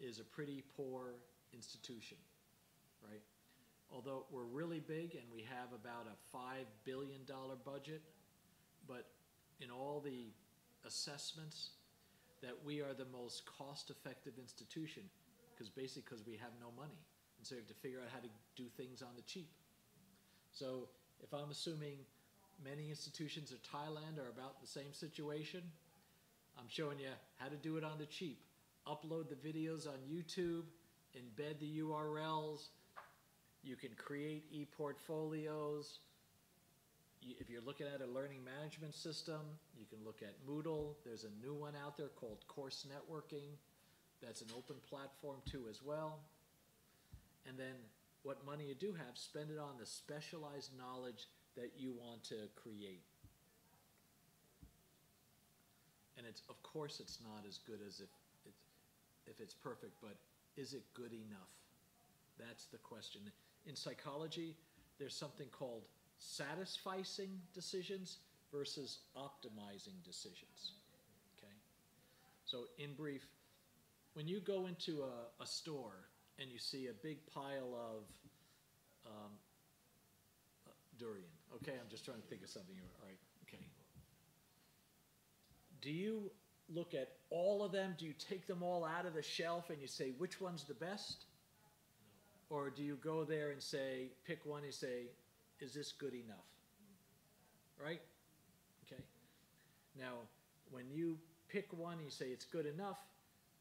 is a pretty poor institution, right? Although we're really big and we have about a five billion dollar budget, but in all the assessments, that we are the most cost-effective institution, because basically because we have no money, and so you have to figure out how to do things on the cheap. So if I'm assuming many institutions of Thailand are about the same situation, I'm showing you how to do it on the cheap upload the videos on YouTube, embed the URLs. You can create e-portfolios. If you're looking at a learning management system, you can look at Moodle. There's a new one out there called Course Networking. That's an open platform too as well. And then what money you do have, spend it on the specialized knowledge that you want to create. And it's, of course, it's not as good as if it's, if it's perfect, but is it good enough? That's the question. In psychology, there's something called satisficing decisions versus optimizing decisions. Okay? So, in brief, when you go into a, a store and you see a big pile of um, uh, durian, okay, I'm just trying to think of something, all right, okay. Do you look at all of them? Do you take them all out of the shelf and you say, which one's the best? Or do you go there and say, pick one and say, is this good enough? Right? Okay. Now, when you pick one and you say it's good enough,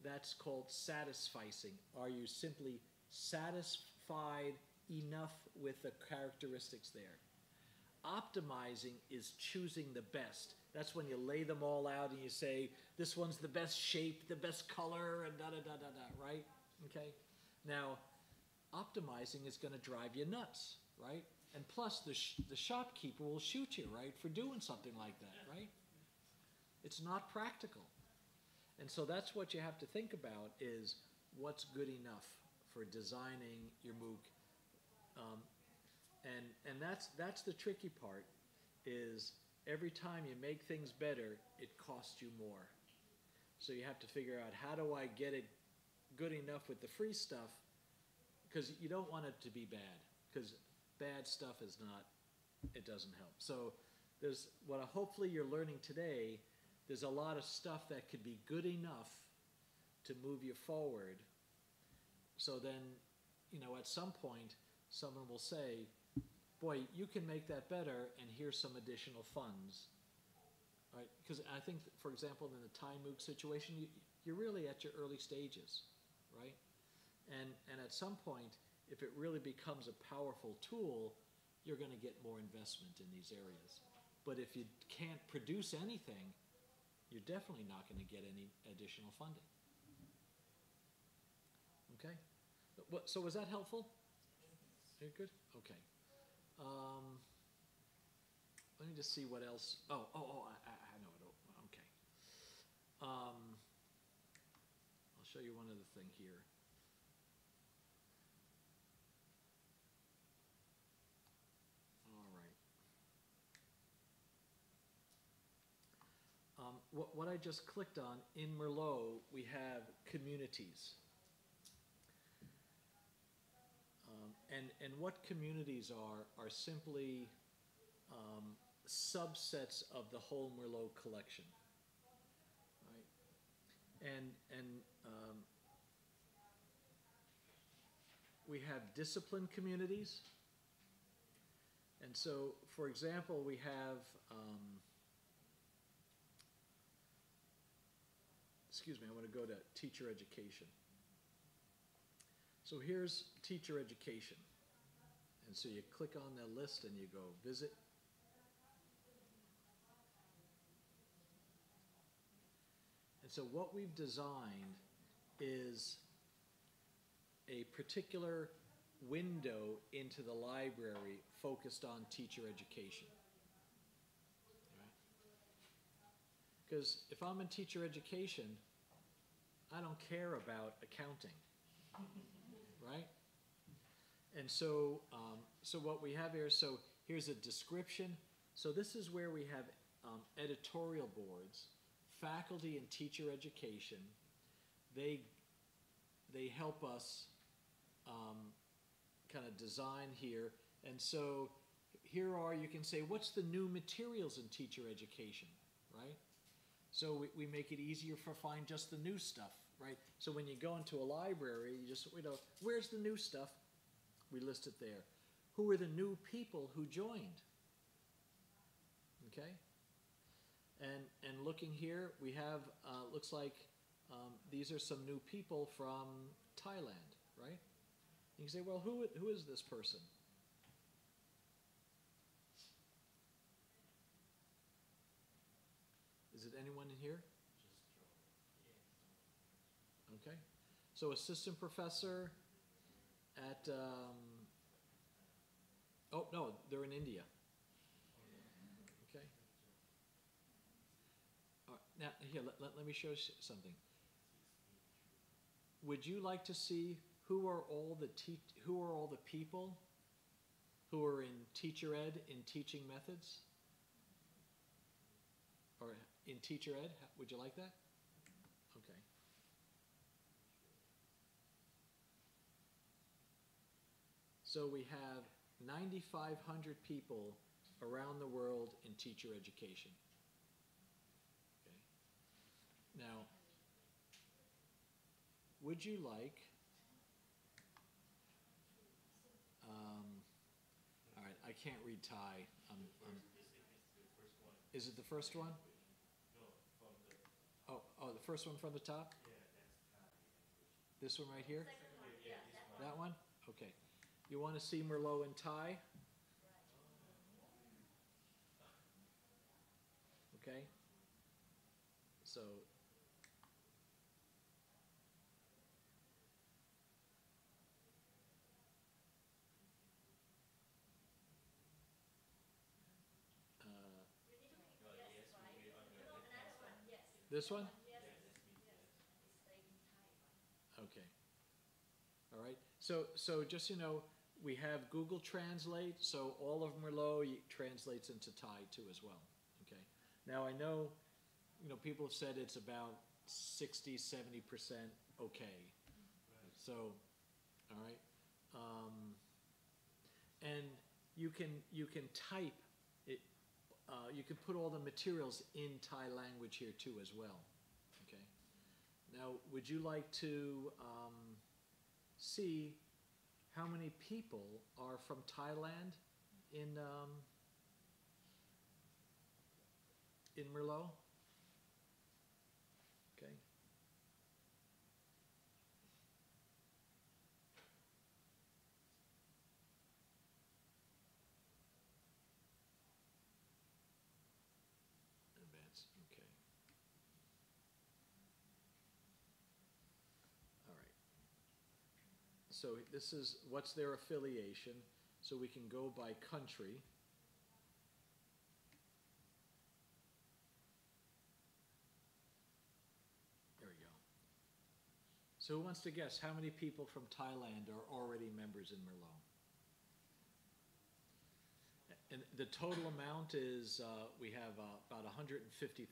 that's called satisficing. Are you simply satisfied enough with the characteristics there? Optimizing is choosing the best. That's when you lay them all out and you say, this one's the best shape, the best color, and da da da da da, right? Okay? Now, optimizing is going to drive you nuts, right? And plus, the, sh- the shopkeeper will shoot you, right, for doing something like that, right? It's not practical. And so that's what you have to think about is what's good enough for designing your MOOC. Um, and and that's, that's the tricky part is every time you make things better, it costs you more. So you have to figure out how do I get it good enough with the free stuff because you don't want it to be bad because bad stuff is not it doesn't help. So there's what hopefully you're learning today there's a lot of stuff that could be good enough to move you forward. So then you know at some point someone will say boy you can make that better and here's some additional funds. Right? Because i think for example in the Thai MOOC situation you, you're really at your early stages right and, and at some point, if it really becomes a powerful tool, you're going to get more investment in these areas. But if you can't produce anything, you're definitely not going to get any additional funding. Okay? So was that helpful? Very good? Okay. Um, let me just see what else. Oh, oh, oh, I, I know it. Okay. Um, I'll show you one other thing here. All right. Um, what, what I just clicked on, in Merlot, we have communities. Um, and, and what communities are, are simply um, subsets of the whole Merlot collection. And, and um, we have discipline communities. And so, for example, we have, excuse me, I want to go to teacher education. So here's teacher education. And so you click on the list and you go visit. And so what we've designed is a particular window into the library focused on teacher education. Because if I'm in teacher education, I don't care about accounting, right? And so, um, so what we have here, so here's a description. So this is where we have um, editorial boards, faculty and teacher education. They, they help us um, kind of design here. And so here are, you can say, what's the new materials in teacher education, right? So we, we make it easier for find just the new stuff, right? So when you go into a library, you just, you know, where's the new stuff? We list it there. Who are the new people who joined? Okay? And, and looking here, we have, uh, looks like um, these are some new people from Thailand, right? You can say, well, who, who is this person? Is it anyone in here? Okay. So assistant professor at, um, oh, no, they're in India. Okay. Right, now, here, let, let, let me show you something. Would you like to see who are all the who are all the people who are in teacher ed in teaching methods? or in teacher ed? Would you like that? Okay. So we have 9,500 people around the world in teacher education. Okay. Now, would you like, um, all right, I can't read Thai. I'm, I'm, is it the first one? Oh, oh, the first one from the top? This one right here? That one? Okay. You want to see Merlot and Thai? Okay. So. Uh, This one? Okay. All right. So, so just you know, we have Google Translate, so all of Merlot translates into Thai too as well. Okay. Now I know, you know, people have said it's about 60, 70 percent okay. So, all right. Um, and you can you can type it. Uh, you can put all the materials in Thai language here too as well. Okay. Now, would you like to um, see how many people are from Thailand in um, in Merlot? Okay. Advance. Okay. All right. So this is, what's their affiliation? So we can go by country. There we go. So who wants to guess how many people from Thailand are already members in Merlot? And the total amount is, uh, we have uh, about 150,000.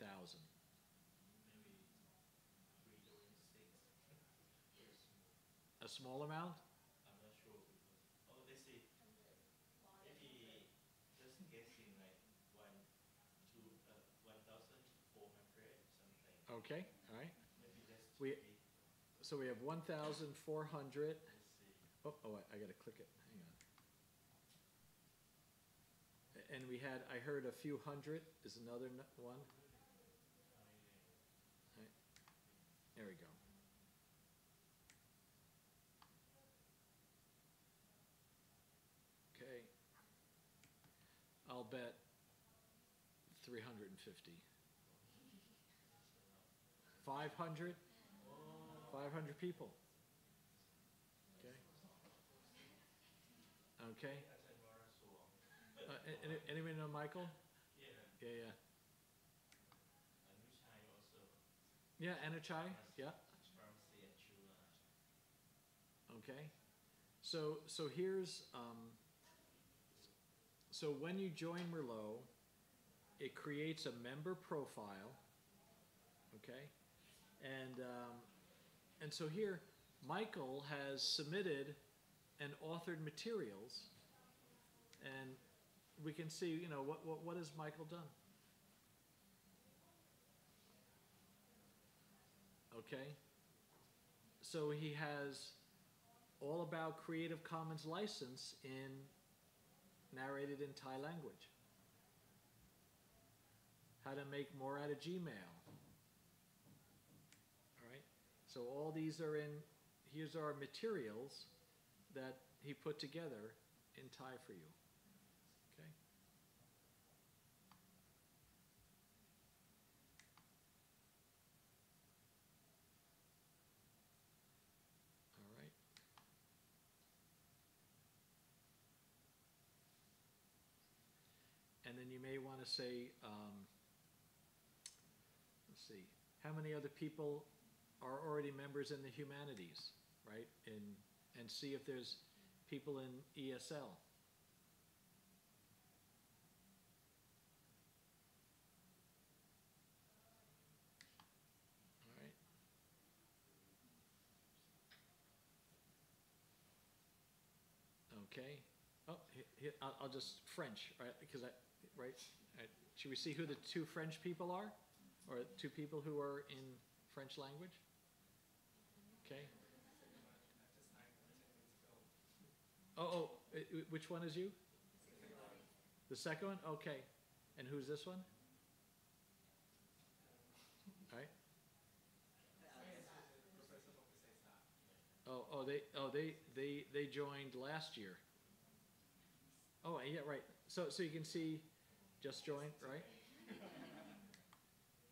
Small amount? I'm not sure because, oh, let's see, maybe just guessing like one, two, uh, one thousand four hundred something. Okay, all right. Maybe that's too We- big. So we have 1,400. Oh, oh, I, I gotta click it. Hang on. And we had, I heard a few hundred is another one. Right. There we go. Okay. I'll bet 350. 500? 500 people. Okay. Okay. Uh, any, anyone know Michael? Yeah, Yeah, yeah. and Chai Yeah, Anachai, yeah, Ramsey and Chula. okay. So, so here's, um, so when you join Merlot, it creates a member profile, okay? And, um, and so here, Michael has submitted and authored materials, and we can see, you know, what, what, what has Michael done? Okay? So he has all about Creative Commons license in narrated in Thai language. How to make more out of Gmail. All right? So all these are in, here's our materials that he put together in Thai for you. to say, um, let's see, how many other people are already members in the humanities, right? In, and see if there's people in ESL. okay? Oh, I'll just French, right? Because I, right? Uh, Should we see who the two French people are? Or two people who are in French language? Okay. Oh, oh, uh, uh, which one is you? The second one? Okay. And who's this one? Oh, oh, they, oh, they, they, they joined last year. Oh, yeah, right. So, so you can see, just joined, right?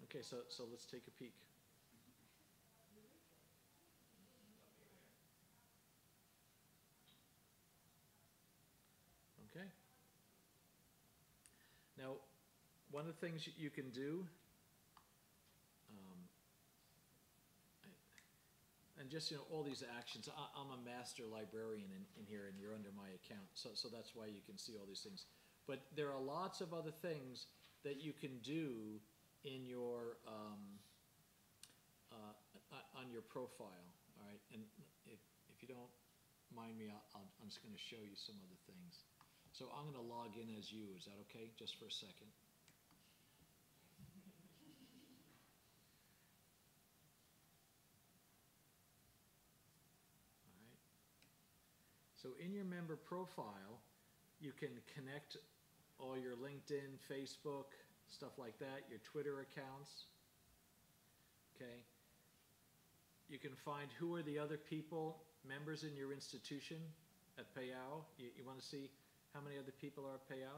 Okay, so, so let's take a peek. Okay. Now, one of the things you- can do, um, and just, you know, all these actions, I, I'm a master librarian in, in here and you're under my account, so, so that's why you can see all these things. But there are lots of other things that you can do in your, um, uh, on your profile, all right? And if, if you don't mind me, I'll, I'll- I'm just gonna show you some other things. So I'm gonna log in as you, is that okay, just for a second? All right. So in your member profile, you can connect all your LinkedIn, Facebook, stuff like that, your Twitter accounts. Okay? You can find who are the other people, members in your institution at Phayao. You, you want to see how many other people are at Phayao?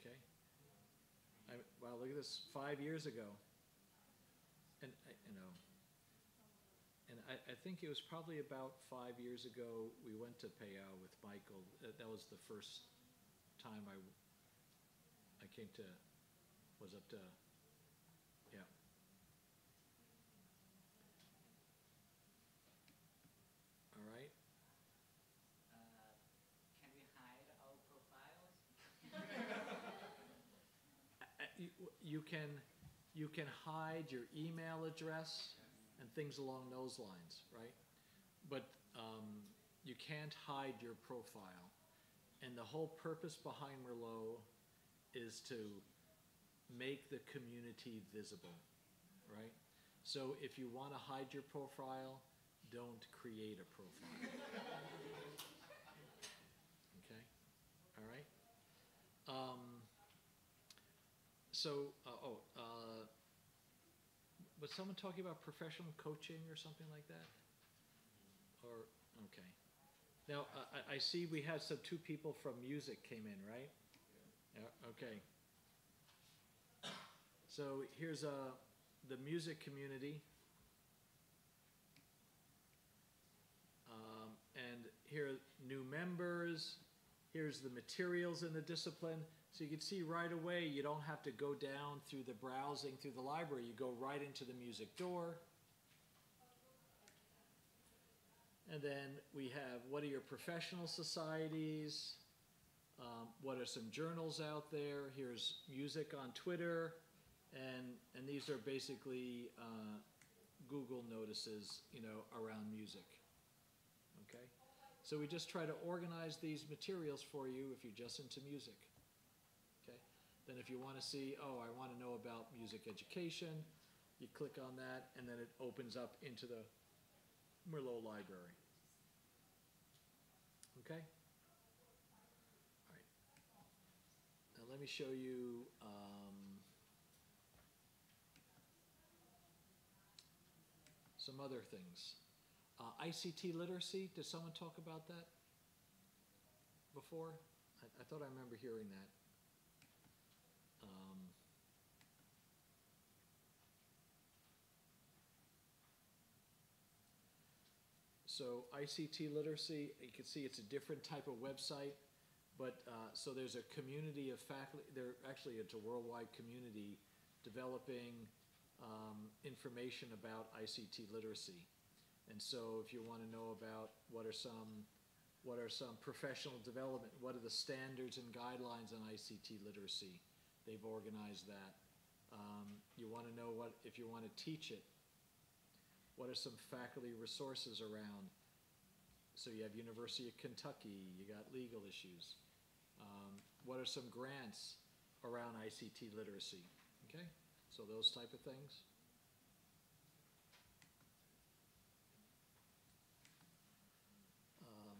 Okay. I, wow, look at this, five years ago. And, I- you know, and I, I think it was probably about five years ago, we went to Phayao with Michael. That, was the first time I, I came to, was up to, yeah. All right, Uh, can we hide our profiles? You, you can, you can hide your email address and things along those lines, right? But um, you can't hide your profile. And the whole purpose behind Merlot is to make the community visible, right? So if you want to hide your profile, don't create a profile. okay? All right? Um, so, uh, oh, was someone talking about professional coaching or something like that? Or, okay. Now, I, I see we had some two people from music came in, right? Yeah, okay. So here's uh, the music community. Um, and here are new members. Here's the materials in the discipline. So you can see right away, you don't have to go down through the browsing through the library. You go right into the music door. And then we have what are your professional societies? Um, what are some journals out there? Here's music on Twitter. And, and these are basically uh, Google notices, you know, around music. Okay? So we just try to organize these materials for you if you're just into music. Then if you want to see, oh, I want to know about music education, you click on that and then it opens up into the Merlot library. Okay? All right. Now let me show you um, some other things. Uh, ICT literacy, did someone talk about that before? I, I thought I remember hearing that. So ICT literacy, you can see it's a different type of website, but uh, so there's a community of faculty. There actually it's a worldwide community developing um, information about ICT literacy. And so if you want to know about what are some what are some professional development, what are the standards and guidelines on ICT literacy, they've organized that. Um, you want to know what, if you want to teach it, what are some faculty resources around? So you have University of Kentucky, you got legal issues. Um, what are some grants around ICT literacy? Okay, so those type of things. Um,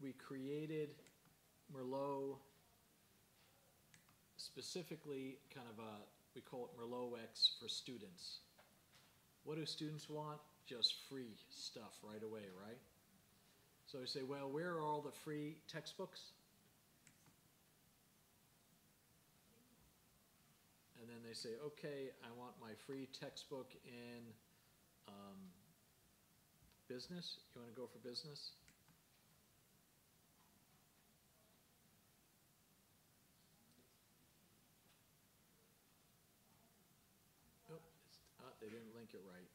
we created Merlot specifically kind of a, we call it Merlot X for students. What do students want? Just free stuff right away, right? So I say, well, where are all the free textbooks? And then they say, okay, I want my free textbook in um, business. You want to go for business? Nope, it's, uh, they it right.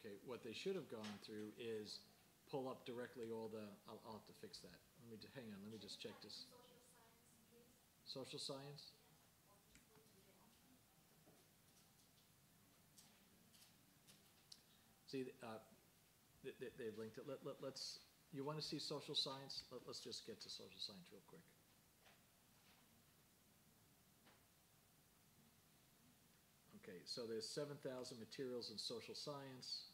Okay, what they should have gone through is pull up directly all the, I'll, I'll have to fix that. Let me, hang on, let me just check this. Social science? See, uh, they, they've linked it. Let, let, let's, you want to see social science? Let, let's just get to social science real quick. So there's seven thousand materials in social science.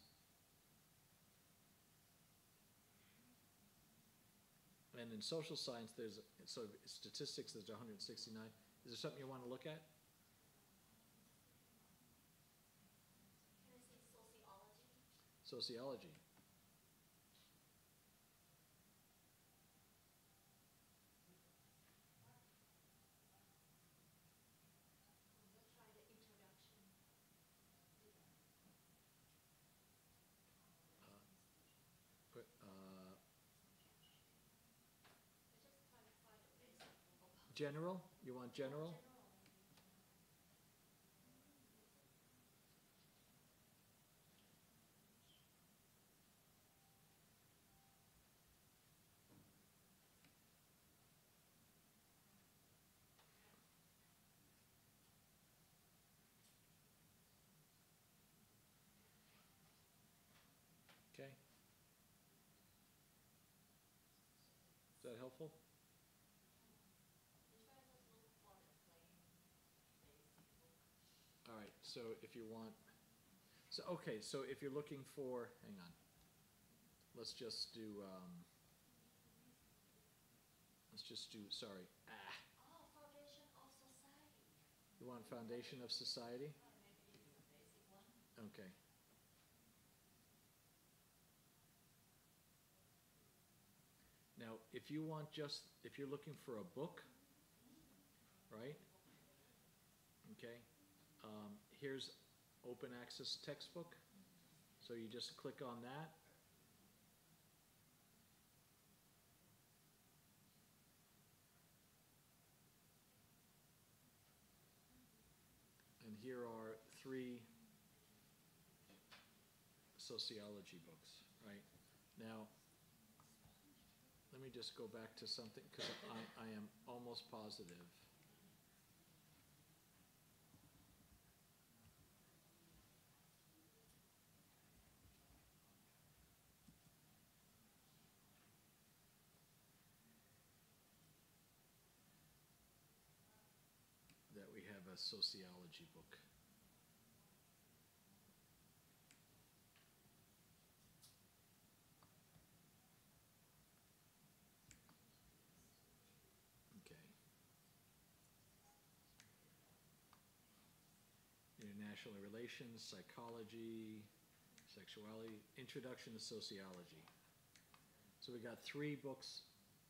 And in social science, there's, so statistics, there's hundred and sixty-nine. Is there something you want to look at? Can I say sociology? Sociology. Let's try the introduction. But, uh, Let's just try to find a basic. General, you want general? Okay. Is that helpful? All right, so if you want, so, okay, so if you're looking for, hang on. Let's just do, um, let's just do, sorry, ah, Oh, foundation of society. you want foundation of society? Okay. Now, if you want just, if you're looking for a book, right? Okay, um, here's open access textbook. So you just click on that. And here are three sociology books, right? Now, let me just go back to something, because I, I am almost positive. That we have a sociology book. Okay. International relations, psychology, sexuality, introduction to sociology. So we got three books,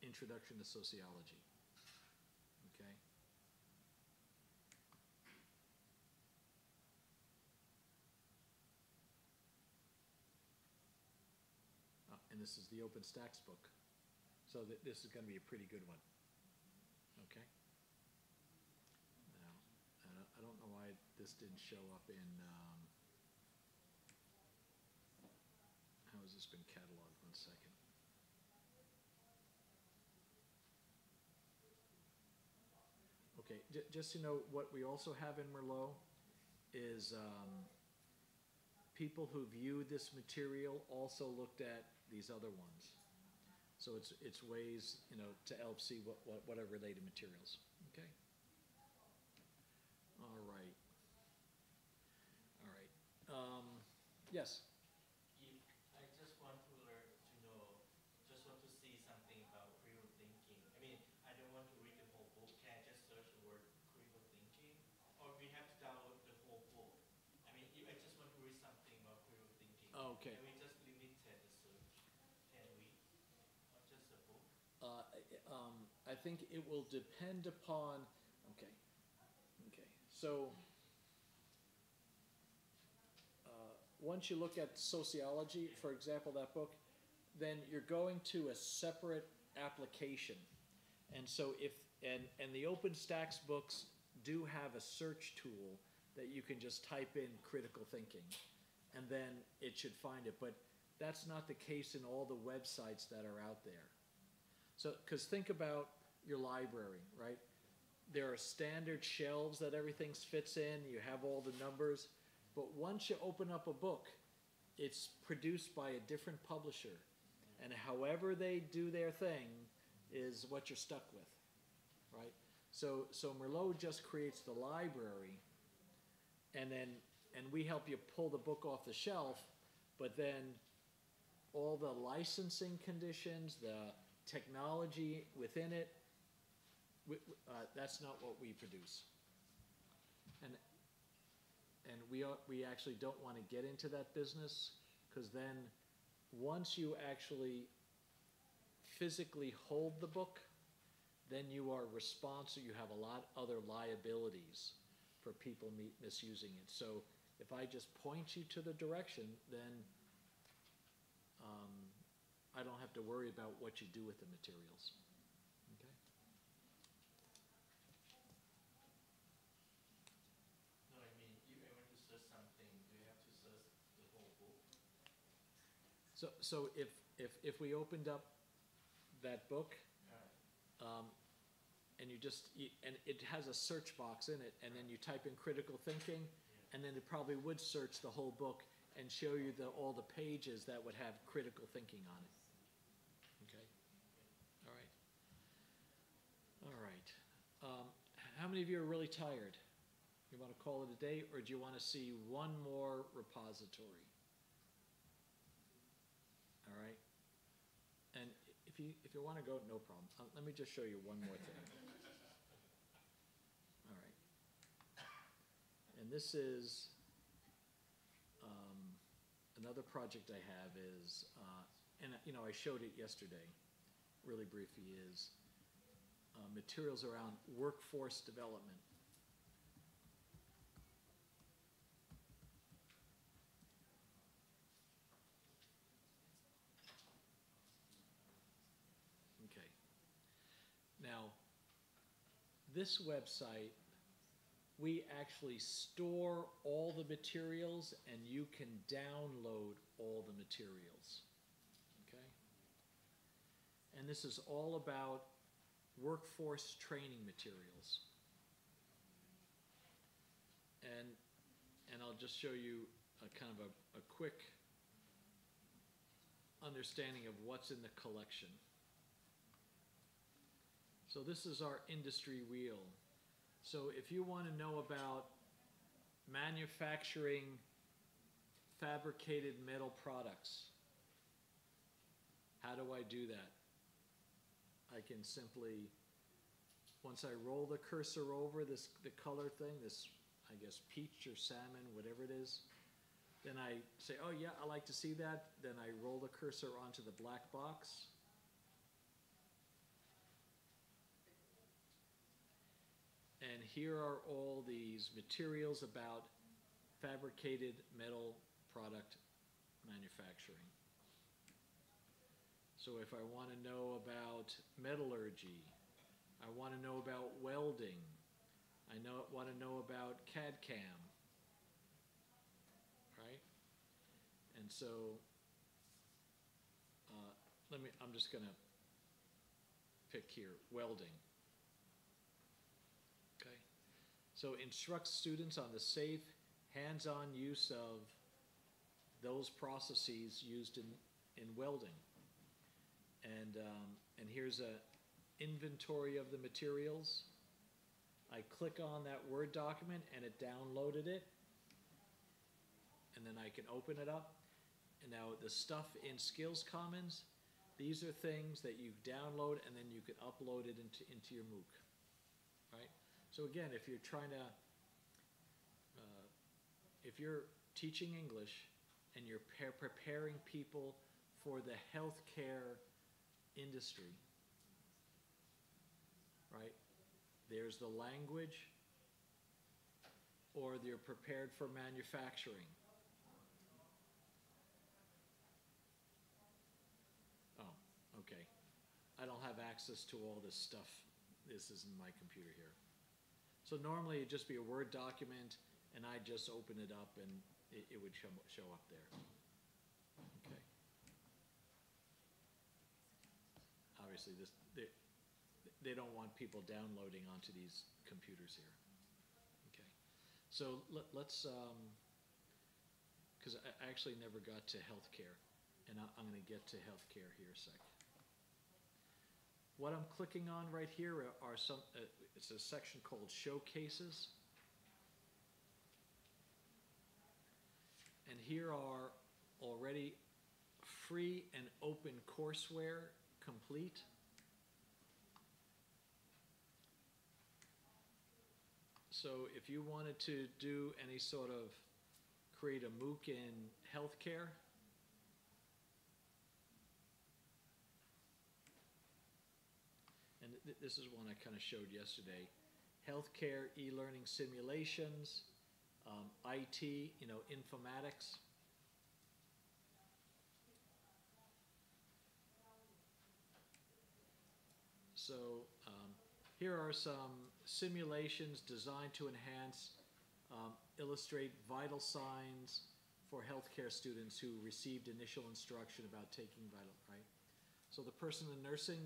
introduction to sociology. Okay? Uh, and this is the OpenStax book. So th- this is gonna be a pretty good one. Okay? Now, I don't, I don't know why this didn't show up in, um, how has this been cataloged? One second. Okay, j- just to know, what we also have in Merlot is, um, people who viewed this material also looked at these other ones. So it's, it's ways, you know, to help see what, what, what are related materials, okay? All right. All right, um, yes, If, I just want to learn, to know, just want to see something about critical thinking. I mean, I don't want to read the whole book, can I just search the word critical thinking? Or we have to download the whole book? I mean, if I just want to read something about critical thinking. Okay. Can we just limit the search? Can we? Or just a book? Uh, um, I think it will depend upon, okay, okay, so, uh, once you look at sociology, for example, that book, then you're going to a separate application. And so if, and, and the OpenStax books do have a search tool that you can just type in critical thinking, and then it should find it, but that's not the case in all the websites that are out there. So, because think about your library, right? There are standard shelves that everything fits in, you have all the numbers, but once you open up a book, it's produced by a different publisher. And however they do their thing is what you're stuck with, right? So, so Merlot just creates the library, and then, and we help you pull the book off the shelf, but then all the licensing conditions, the technology within it, we, uh, that's not what we produce. And, and we, are- we actually don't want to get into that business, because then, once you actually physically hold the book, then you are responsible, you have a lot other liabilities for people misusing it. So if I just point you to the direction, then um, I don't have to worry about what you do with the materials. Okay? No, I mean, if I want to search something, do you have to search the whole book? So, so if, if, if we opened up that book, um, and you just, you- and it has a search box in it, and then you type in critical thinking, and then it probably would search the whole book and show you the, all the pages that would have critical thinking on it. Okay? All right. All right. Um, how many of you are really tired? You wanna call it a day, or do you wanna see one more repository? All right? And if you, if you wanna go, no problem. Uh, let me just show you one more thing. All right. And this is, um, another project I have is, uh, and, you know, I showed it yesterday, really briefly, is, uh, materials around workforce development. Okay. Now, this website, we actually store all the materials and you can download all the materials. Okay? And this is all about workforce training materials. And, and I'll just show you a kind of a, a quick understanding of what's in the collection. So this is our industry wheel. So if you want to know about manufacturing fabricated metal products, how do I do that? I can simply, once I roll the cursor over this, the color thing, this, I guess peach or salmon, whatever it is, then I say, oh yeah, I like to see that. Then I roll the cursor onto the black box. And here are all these materials about fabricated metal product manufacturing. So if I want to know about metallurgy, I want to know about welding, I know, want to know about CAD-CAM, right? And so, uh, let me, I'm just gonna pick here, welding. Okay? So instruct students on the safe, hands-on use of those processes used in, in welding. And, um, and here's a inventory of the materials. I click on that Word document and it downloaded it. And then I can open it up. And now the stuff in Skills Commons, these are things that you download and then you can upload it into, into your MOOC. So again, if you're trying to, uh, if you're teaching English and you're pre- preparing people for the healthcare industry, right? There's the language, or they're prepared for manufacturing. Oh, okay. I don't have access to all this stuff. This isn't my computer here. So normally it'd just be a Word document, and I'd just open it up and it, it would show, show up there. Okay. Obviously, this, they, they don't want people downloading onto these computers here. Okay. So let, let's, um, because I I actually never got to healthcare, and I, I'm gonna get to healthcare here a sec. What I'm clicking on right here are- some, uh, it's a section called Showcases. And here are already free and open courseware complete. So if you wanted to do any sort of, create a MOOC in healthcare, and th- this is one I kind of showed yesterday, healthcare e-learning simulations, um, IT, you know, informatics. So um, here are some simulations designed to enhance, um, illustrate vital signs for healthcare students who received initial instruction about taking vital, right? So the person in nursing,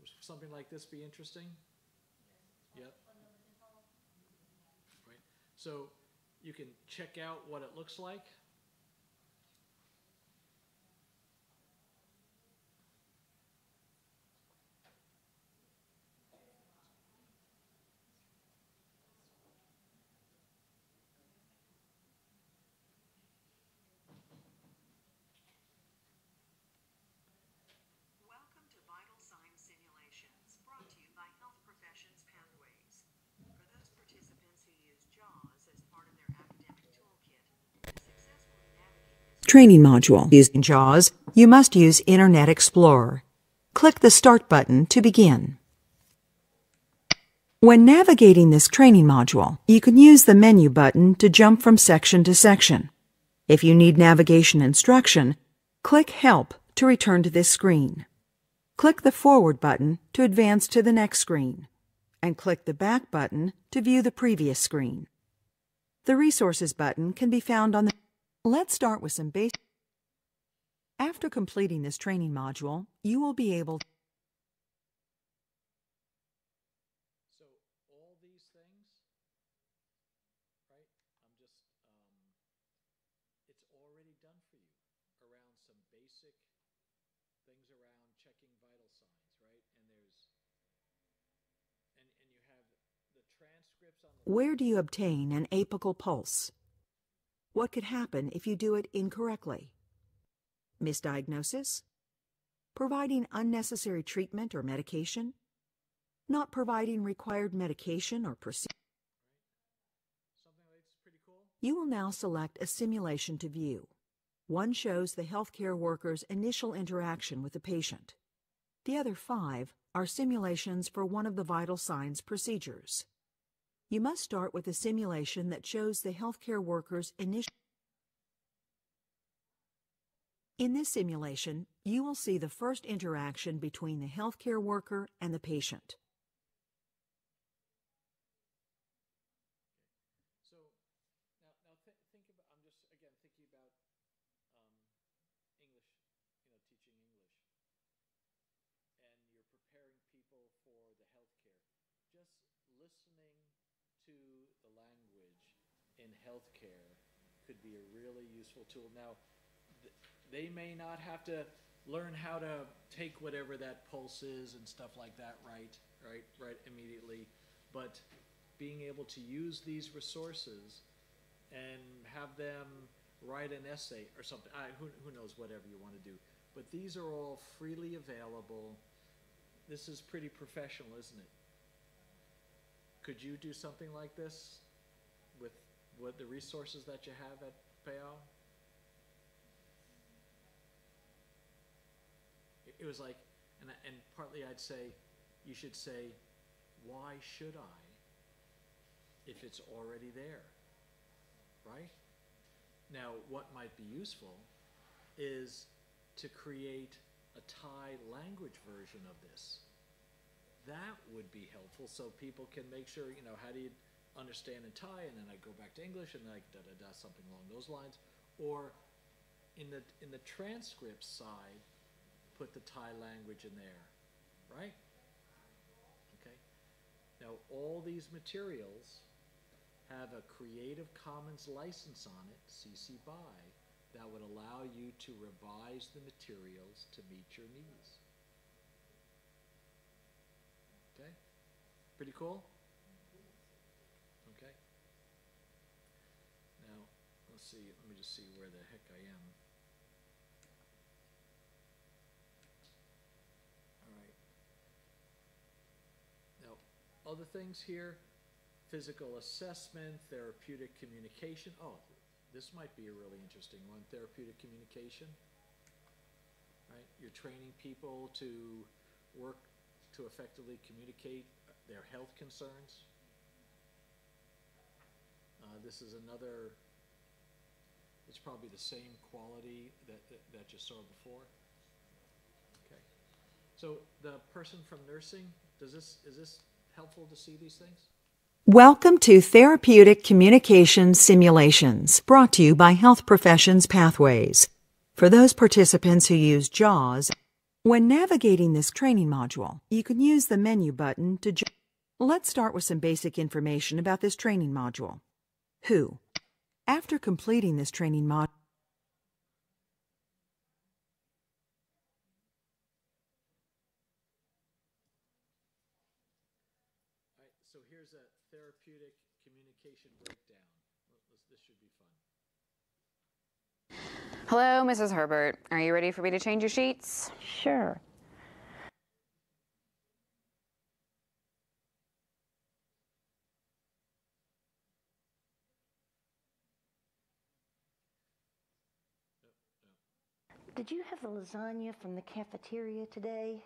would something like this be interesting? Yep. Right, so you can check out what it looks like. Welcome to Vital Sign Simulations, brought to you by Health Professions Pathways. For those participants who use JAWS as part of their academic toolkit, to successfully navigate this Training module. Using JAWS, you must use Internet Explorer. Click the Start button to begin. When navigating this training module, you can use the menu button to jump from section to section. If you need navigation instruction, click Help to return to this screen. Click the Forward button to advance to the next screen, and click the Back button to view the previous screen. The Resources button can be found on the Let's start with some basic. After completing this training module, you will be able So all these things, right? I'm just, um, it's already done for you around some basic things around checking vital signs, right? And there's, and, and you have the transcripts on the. Where do you obtain an apical pulse? What could happen if you do it incorrectly? Misdiagnosis? Providing unnecessary treatment or medication? Not providing required medication or procedure? You will now select a simulation to view. One shows the healthcare worker's initial interaction with the patient. The other five are simulations for one of the vital signs procedures. You must start with a simulation that shows the healthcare worker's initial. In this simulation, you will see the first interaction between the healthcare worker and the patient. So now, now th- think about. I'm just again thinking about um, English. You know, teaching English, and you're preparing people for the healthcare. Just listening to to the language in healthcare could be a really useful tool. Now, th- they may not have to learn how to take whatever that pulse is and stuff like that right, right, right immediately, but being able to use these resources and have them write an essay or something. I, who, who knows, whatever you want to do. But these are all freely available. This is pretty professional, isn't it? Could you do something like this with what the resources that you have at Phayao? It, it was like, and, and partly I'd say, you should say, why should I if it's already there? Right? Now, what might be useful is to create a Thai language version of this. That would be helpful so people can make sure, you know, how do you understand in Thai and then I go back to English and like da da da something along those lines. Or in the in the transcript side, put the Thai language in there. Right? Okay. Now all these materials have a Creative Commons license on it, CC BY, that would allow you to revise the materials to meet your needs. Okay? Pretty cool? Okay. Now, let's see, let me just see where the heck I am. All right. Now, other things here, physical assessment, therapeutic communication. Oh, this might be a really interesting one, therapeutic communication. Right? You're training people to work to effectively communicate their health concerns. Uh, this is another, it's probably the same quality that, that, that you saw before. Okay. So the person from nursing, does this, is this helpful to see these things? Welcome to Therapeutic Communication Simulations, brought to you by Health Professions Pathways. For those participants who use JAWS, when navigating this training module, you can use the menu button to. Ju- Let's start with some basic information about this training module. Who? After completing this training module, so here's a therapeutic communication breakdown. This should be fun. Hello, Mrs. Herbert. Are you ready for me to change your sheets? Sure. Did you have the lasagna from the cafeteria today?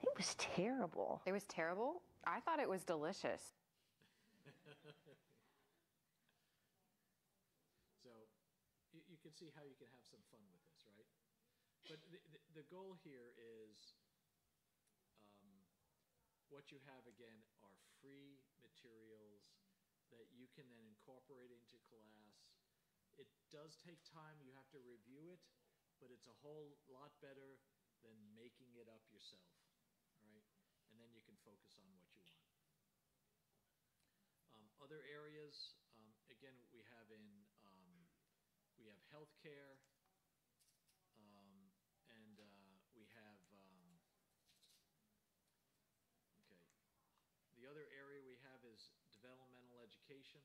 It was terrible. It was terrible. I thought it was delicious. So you, you can see how you can have some fun with this, right? But the, the, the goal here is what you have again are free materials that you can then incorporate into class. It does take time, you have to review it, but it's a whole lot better than making it up yourself, right? And then you can focus on what you want. Um, other areas, um, again, we have in um, we have healthcare, um, and uh, we have um, okay. The other area we have is developmental education,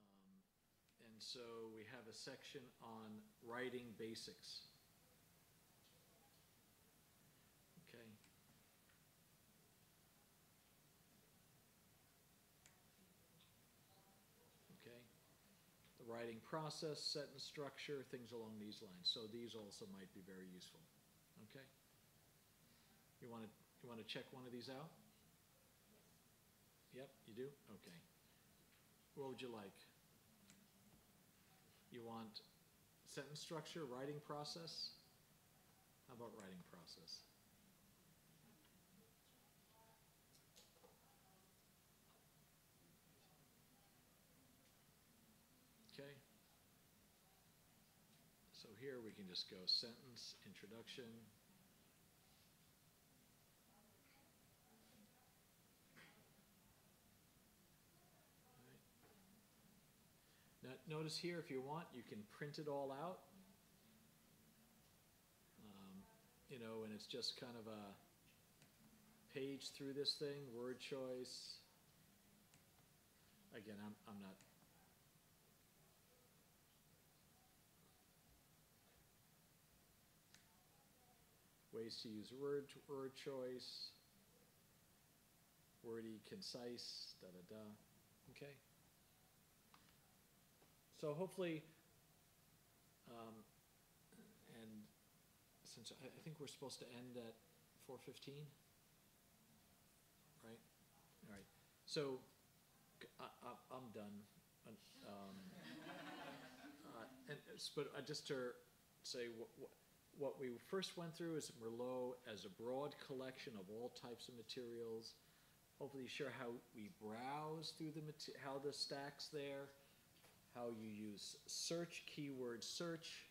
um, and so we have a section on writing basics. Okay. Okay. The writing process, sentence structure, things along these lines. So these also might be very useful. Okay? You want to you want to check one of these out? Yep, you do? Okay. What would you like? You want sentence structure, writing process? How about writing process? Okay. So here, we can just go sentence, introduction. Notice here, if you want, you can print it all out. Um, You know, and it's just kind of a page through this thing, word choice. Again, I'm, I'm not. Ways to use word, word choice. Wordy, concise, da da da. Okay. So hopefully, um, and since I, I think we're supposed to end at four fifteen, right? All right. So I, am done. Um, uh, and but uh, just to say what, what what we first went through is Merlot as a broad collection of all types of materials. Hopefully, you share how we browse through the how the stacks there, how you use search keyword search,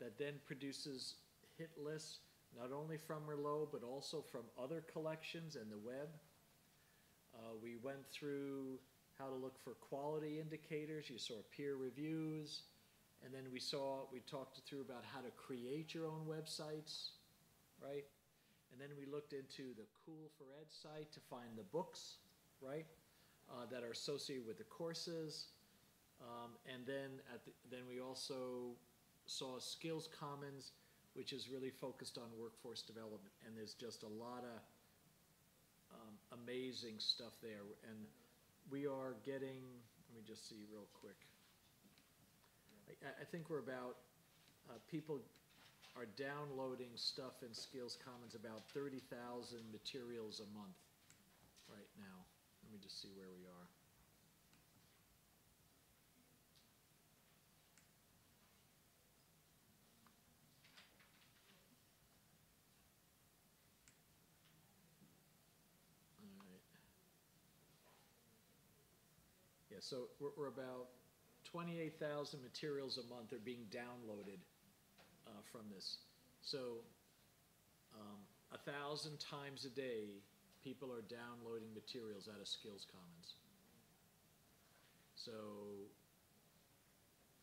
that then produces hit lists not only from Merlot but also from other collections and the web. Uh, we went through how to look for quality indicators. You saw peer reviews. And then we saw, we talked through about how to create your own websites, right? And then we looked into the Cool for Ed site to find the books, right? Uh, that are associated with the courses. Um, and then at the, then we also saw Skills Commons, which is really focused on workforce development. And there's just a lot of um, amazing stuff there. And we are getting, let me just see real quick. I, I think we're about, uh, people are downloading stuff in Skills Commons, about thirty thousand materials a month right now. Let me just see where we are. So we're, we're about twenty-eight thousand materials a month are being downloaded uh, from this. So, um, a thousand times a day, people are downloading materials out of Skills Commons. So,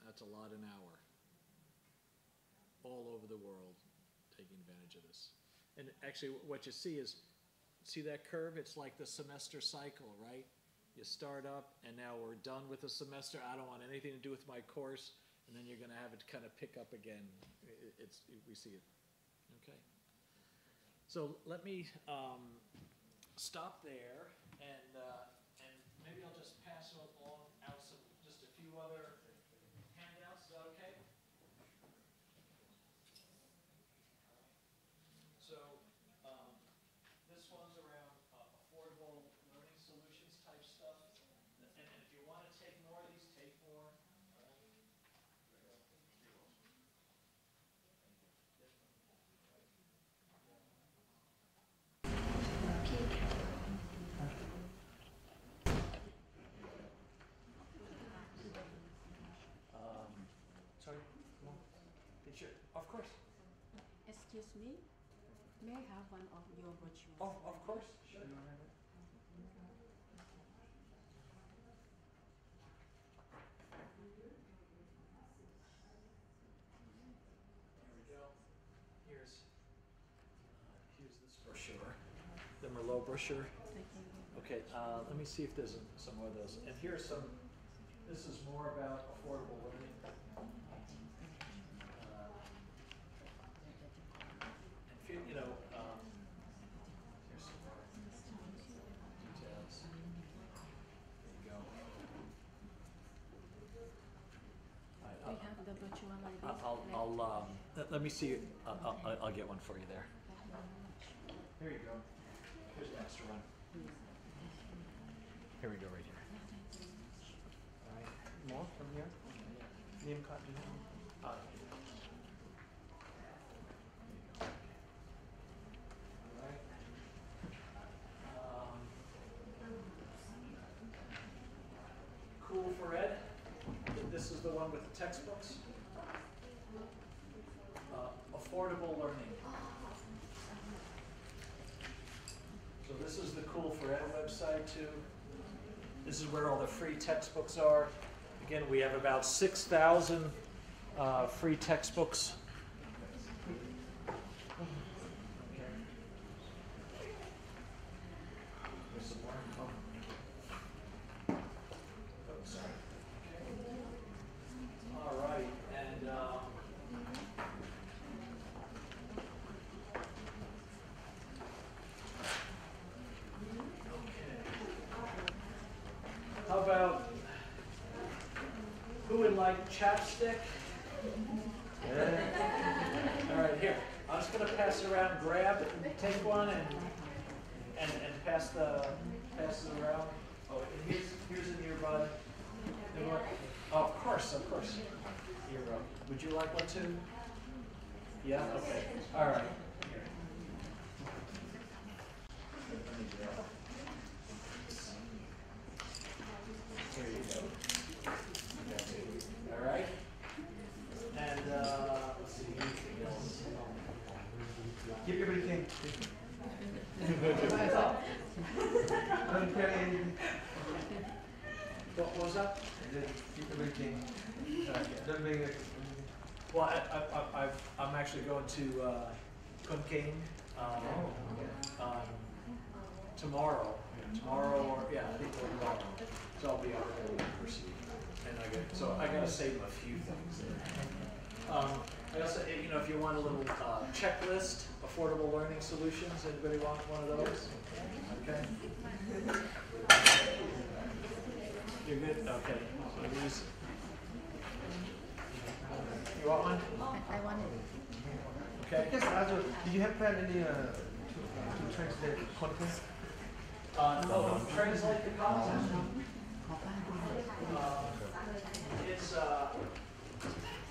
that's a lot an hour. All over the world taking advantage of this. And actually, what you see is, see that curve? It's like the semester cycle, right? You start up, and now we're done with the semester. I don't want anything to do with my course, and then you're going to have it kind of pick up again. It's we see it. Okay. So let me um, stop there, and uh, and maybe I'll just pass along out some just a few other handouts. Is that okay? So um, this one's around uh, affordable learning solutions type stuff. And, and if you want to take more of these, take more. Um, sorry, come on. Sure, of course. Excuse me, may I have one of your brochures? Of, of course, sure. Here we go. Here's, uh, here's this brochure, the Merlot brochure. Okay, uh, let me see if there's some more of those. And here's some, this is more about affordable living. Uh, And feel, you know, um, here's some more details. There you go. All right, I'll- have the brochure like this. I'll, I'll, um, let, let me see, I'll, I'll, I'll get one for you there. Here you go. Here's an extra one. Here we go, right here. All right. More from here? Name card, do you have? Uh, Alright. Um, Cool for Ed. This is the one with the textbooks. uh, affordable learning. So this is the Cool for Ed website too. This is where all the free textbooks are. Again, we have about 6,000 uh, free textbooks. There's some more. Oh. Oh, sorry. All right, and um, how about who would like chapstick? All right, here. I'm just gonna pass it around. Grab, it, take one, and and and pass the pass it around. Oh, and here's here's an earbud. You want- Oh, of course, of course. Here, uh, would you like one too? Yeah. Okay. All right. Here. Here you go. All right. And uh, let's see, anything else? Keep everything. Don't carry anything. What was that? Just keep everything. Uh, Don't bring it. Well, I, I, I, I've- I'm actually going to uh, Khon Kaen um, um, tomorrow. Tomorrow, or yeah, I think or tomorrow. So I'll be out there in person. And I get, so I gotta save a few things there. Um, I also, eh, you know, if you want a little uh, checklist, affordable learning solutions, anybody want one of those? Okay. You're good? Okay. So You want one? I want it. Okay. Yes, Azul, did you have plan any uh, to, to translate content? Uh, no, translate the content. Uh, It's, uh,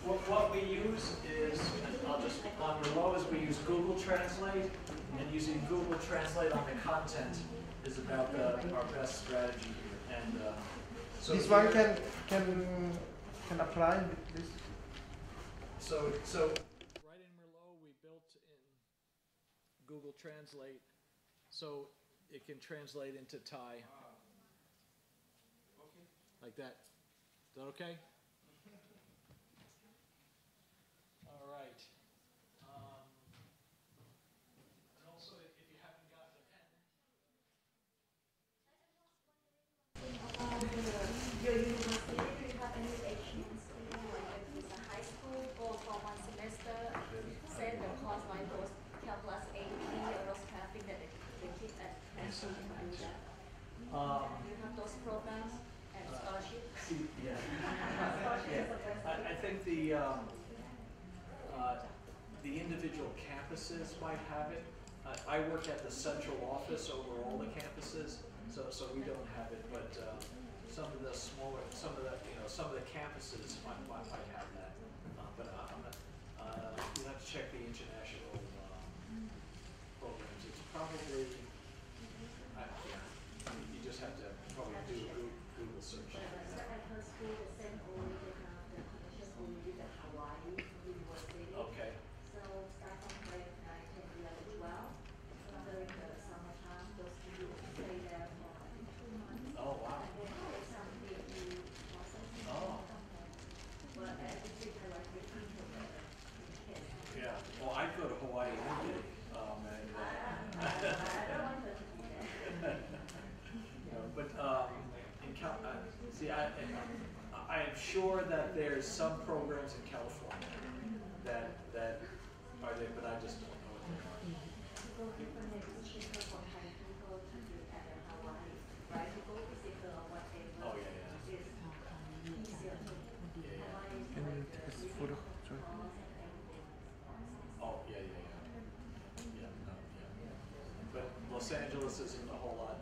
what, what we use is, I'll just, on Merlot is we use Google Translate, and using Google Translate on the content is about the, our best strategy here, and, uh, so. This one can, can, can apply this? So, so. Right in Merlot, we built in Google Translate, so it can translate into Thai. Like that. Is that okay? All right. Um, And also, if you haven't got the pen. Your university, do you have any agents, you know, like if it's a high school, go for one semester, say the course like those calculus AP or those kind of thing that they, they keep at, at school, you can do that. Um, Do you have those programs and scholarships? See, yeah. Yeah, I, I think the, um, uh, the individual campuses might have it. I, I work at the central office over all the campuses, so, so we don't have it, but, um, some of the smaller, some of the, you know, some of the campuses might, might, might have that. Uh, but I- I'm not, uh, you'll have to check the international, um, programs. It's probably, I, yeah, you just have to probably do a Google, Google search. So at her school, the same only, they have the connection only with the Hawaii University. Okay. So start from grade nine, ten, eleven, twelve, so during the summertime, those students stay there for like two months. Oh, wow. And then there's some PhD process. Oh. But everything I like it together in case. Yeah, well, I'd go to Hawaii any day, um, and, uh, I don't want her to be there. No, but, um, in Cal, uh, see, I, I am sure that there's some programs in California that, that are there, but I just don't know what they are. So different is cheaper for Thai people to do at the Hawaii, right? To go visit the whatever. Oh, yeah, yeah. Is easier to. Yeah, yeah. Hawaii is Can you like take the this photo? Sorry. cost and everything. Oh, yeah, yeah, yeah. Yeah, no, yeah. But Los Angeles isn't a whole lot,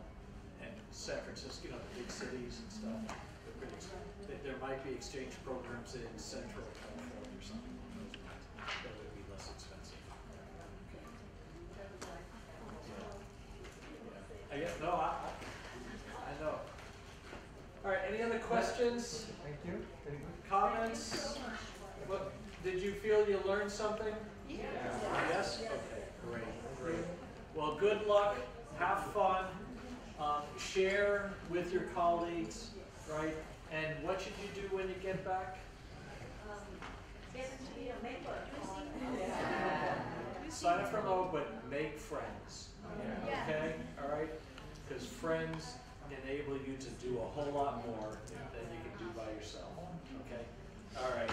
and San Francisco, you know, the big cities and stuff, they're pretty, ex- there- there might be exchange programs in central California or something. Those might- That would be less expensive. Okay. Yeah. I guess, no, I, I, I know. All right, any other questions, Thank you. Very good. comments? What, did you feel you learned something? Yes? Okay, great, great. Well, good luck, have fun, um, share with your colleagues, right? And what should you do when you get back? Sign up for Low, but make friends. Yeah. Okay, all right? Because friends enable you to do a whole lot more than you can do by yourself. Okay? All right.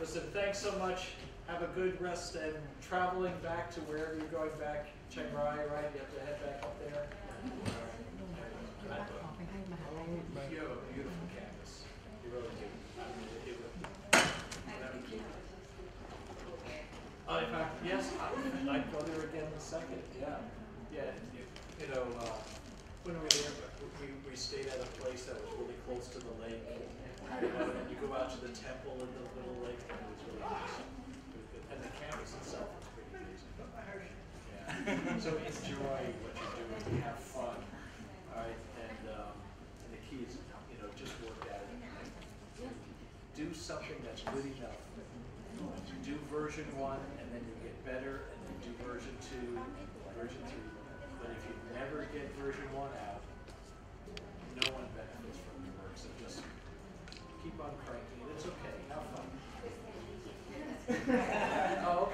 Listen, thanks so much. Have a good rest and traveling back to wherever you're going back, Chiang Rai, right? You have to head back up there. All right. You have a beautiful campus. You really do. I mean, it would. Uh, in fact, yes, I'd go there again in a second, yeah. Yeah, you, you know, uh, when we were there, we, we stayed at a place that was really close to the lake. And you go out to the temple in the little lake, and it was really nice. And the campus itself was pretty amazing. Yeah. So enjoy what you're doing, have fun, all right? And, um, and the key is, you know, just work at it. Do something that's good enough. Do version one, and then you get better, and then do version two, version three. But if you never get version one out, no one benefits from your work. So just keep on cranking. It's okay. Have fun. Oh,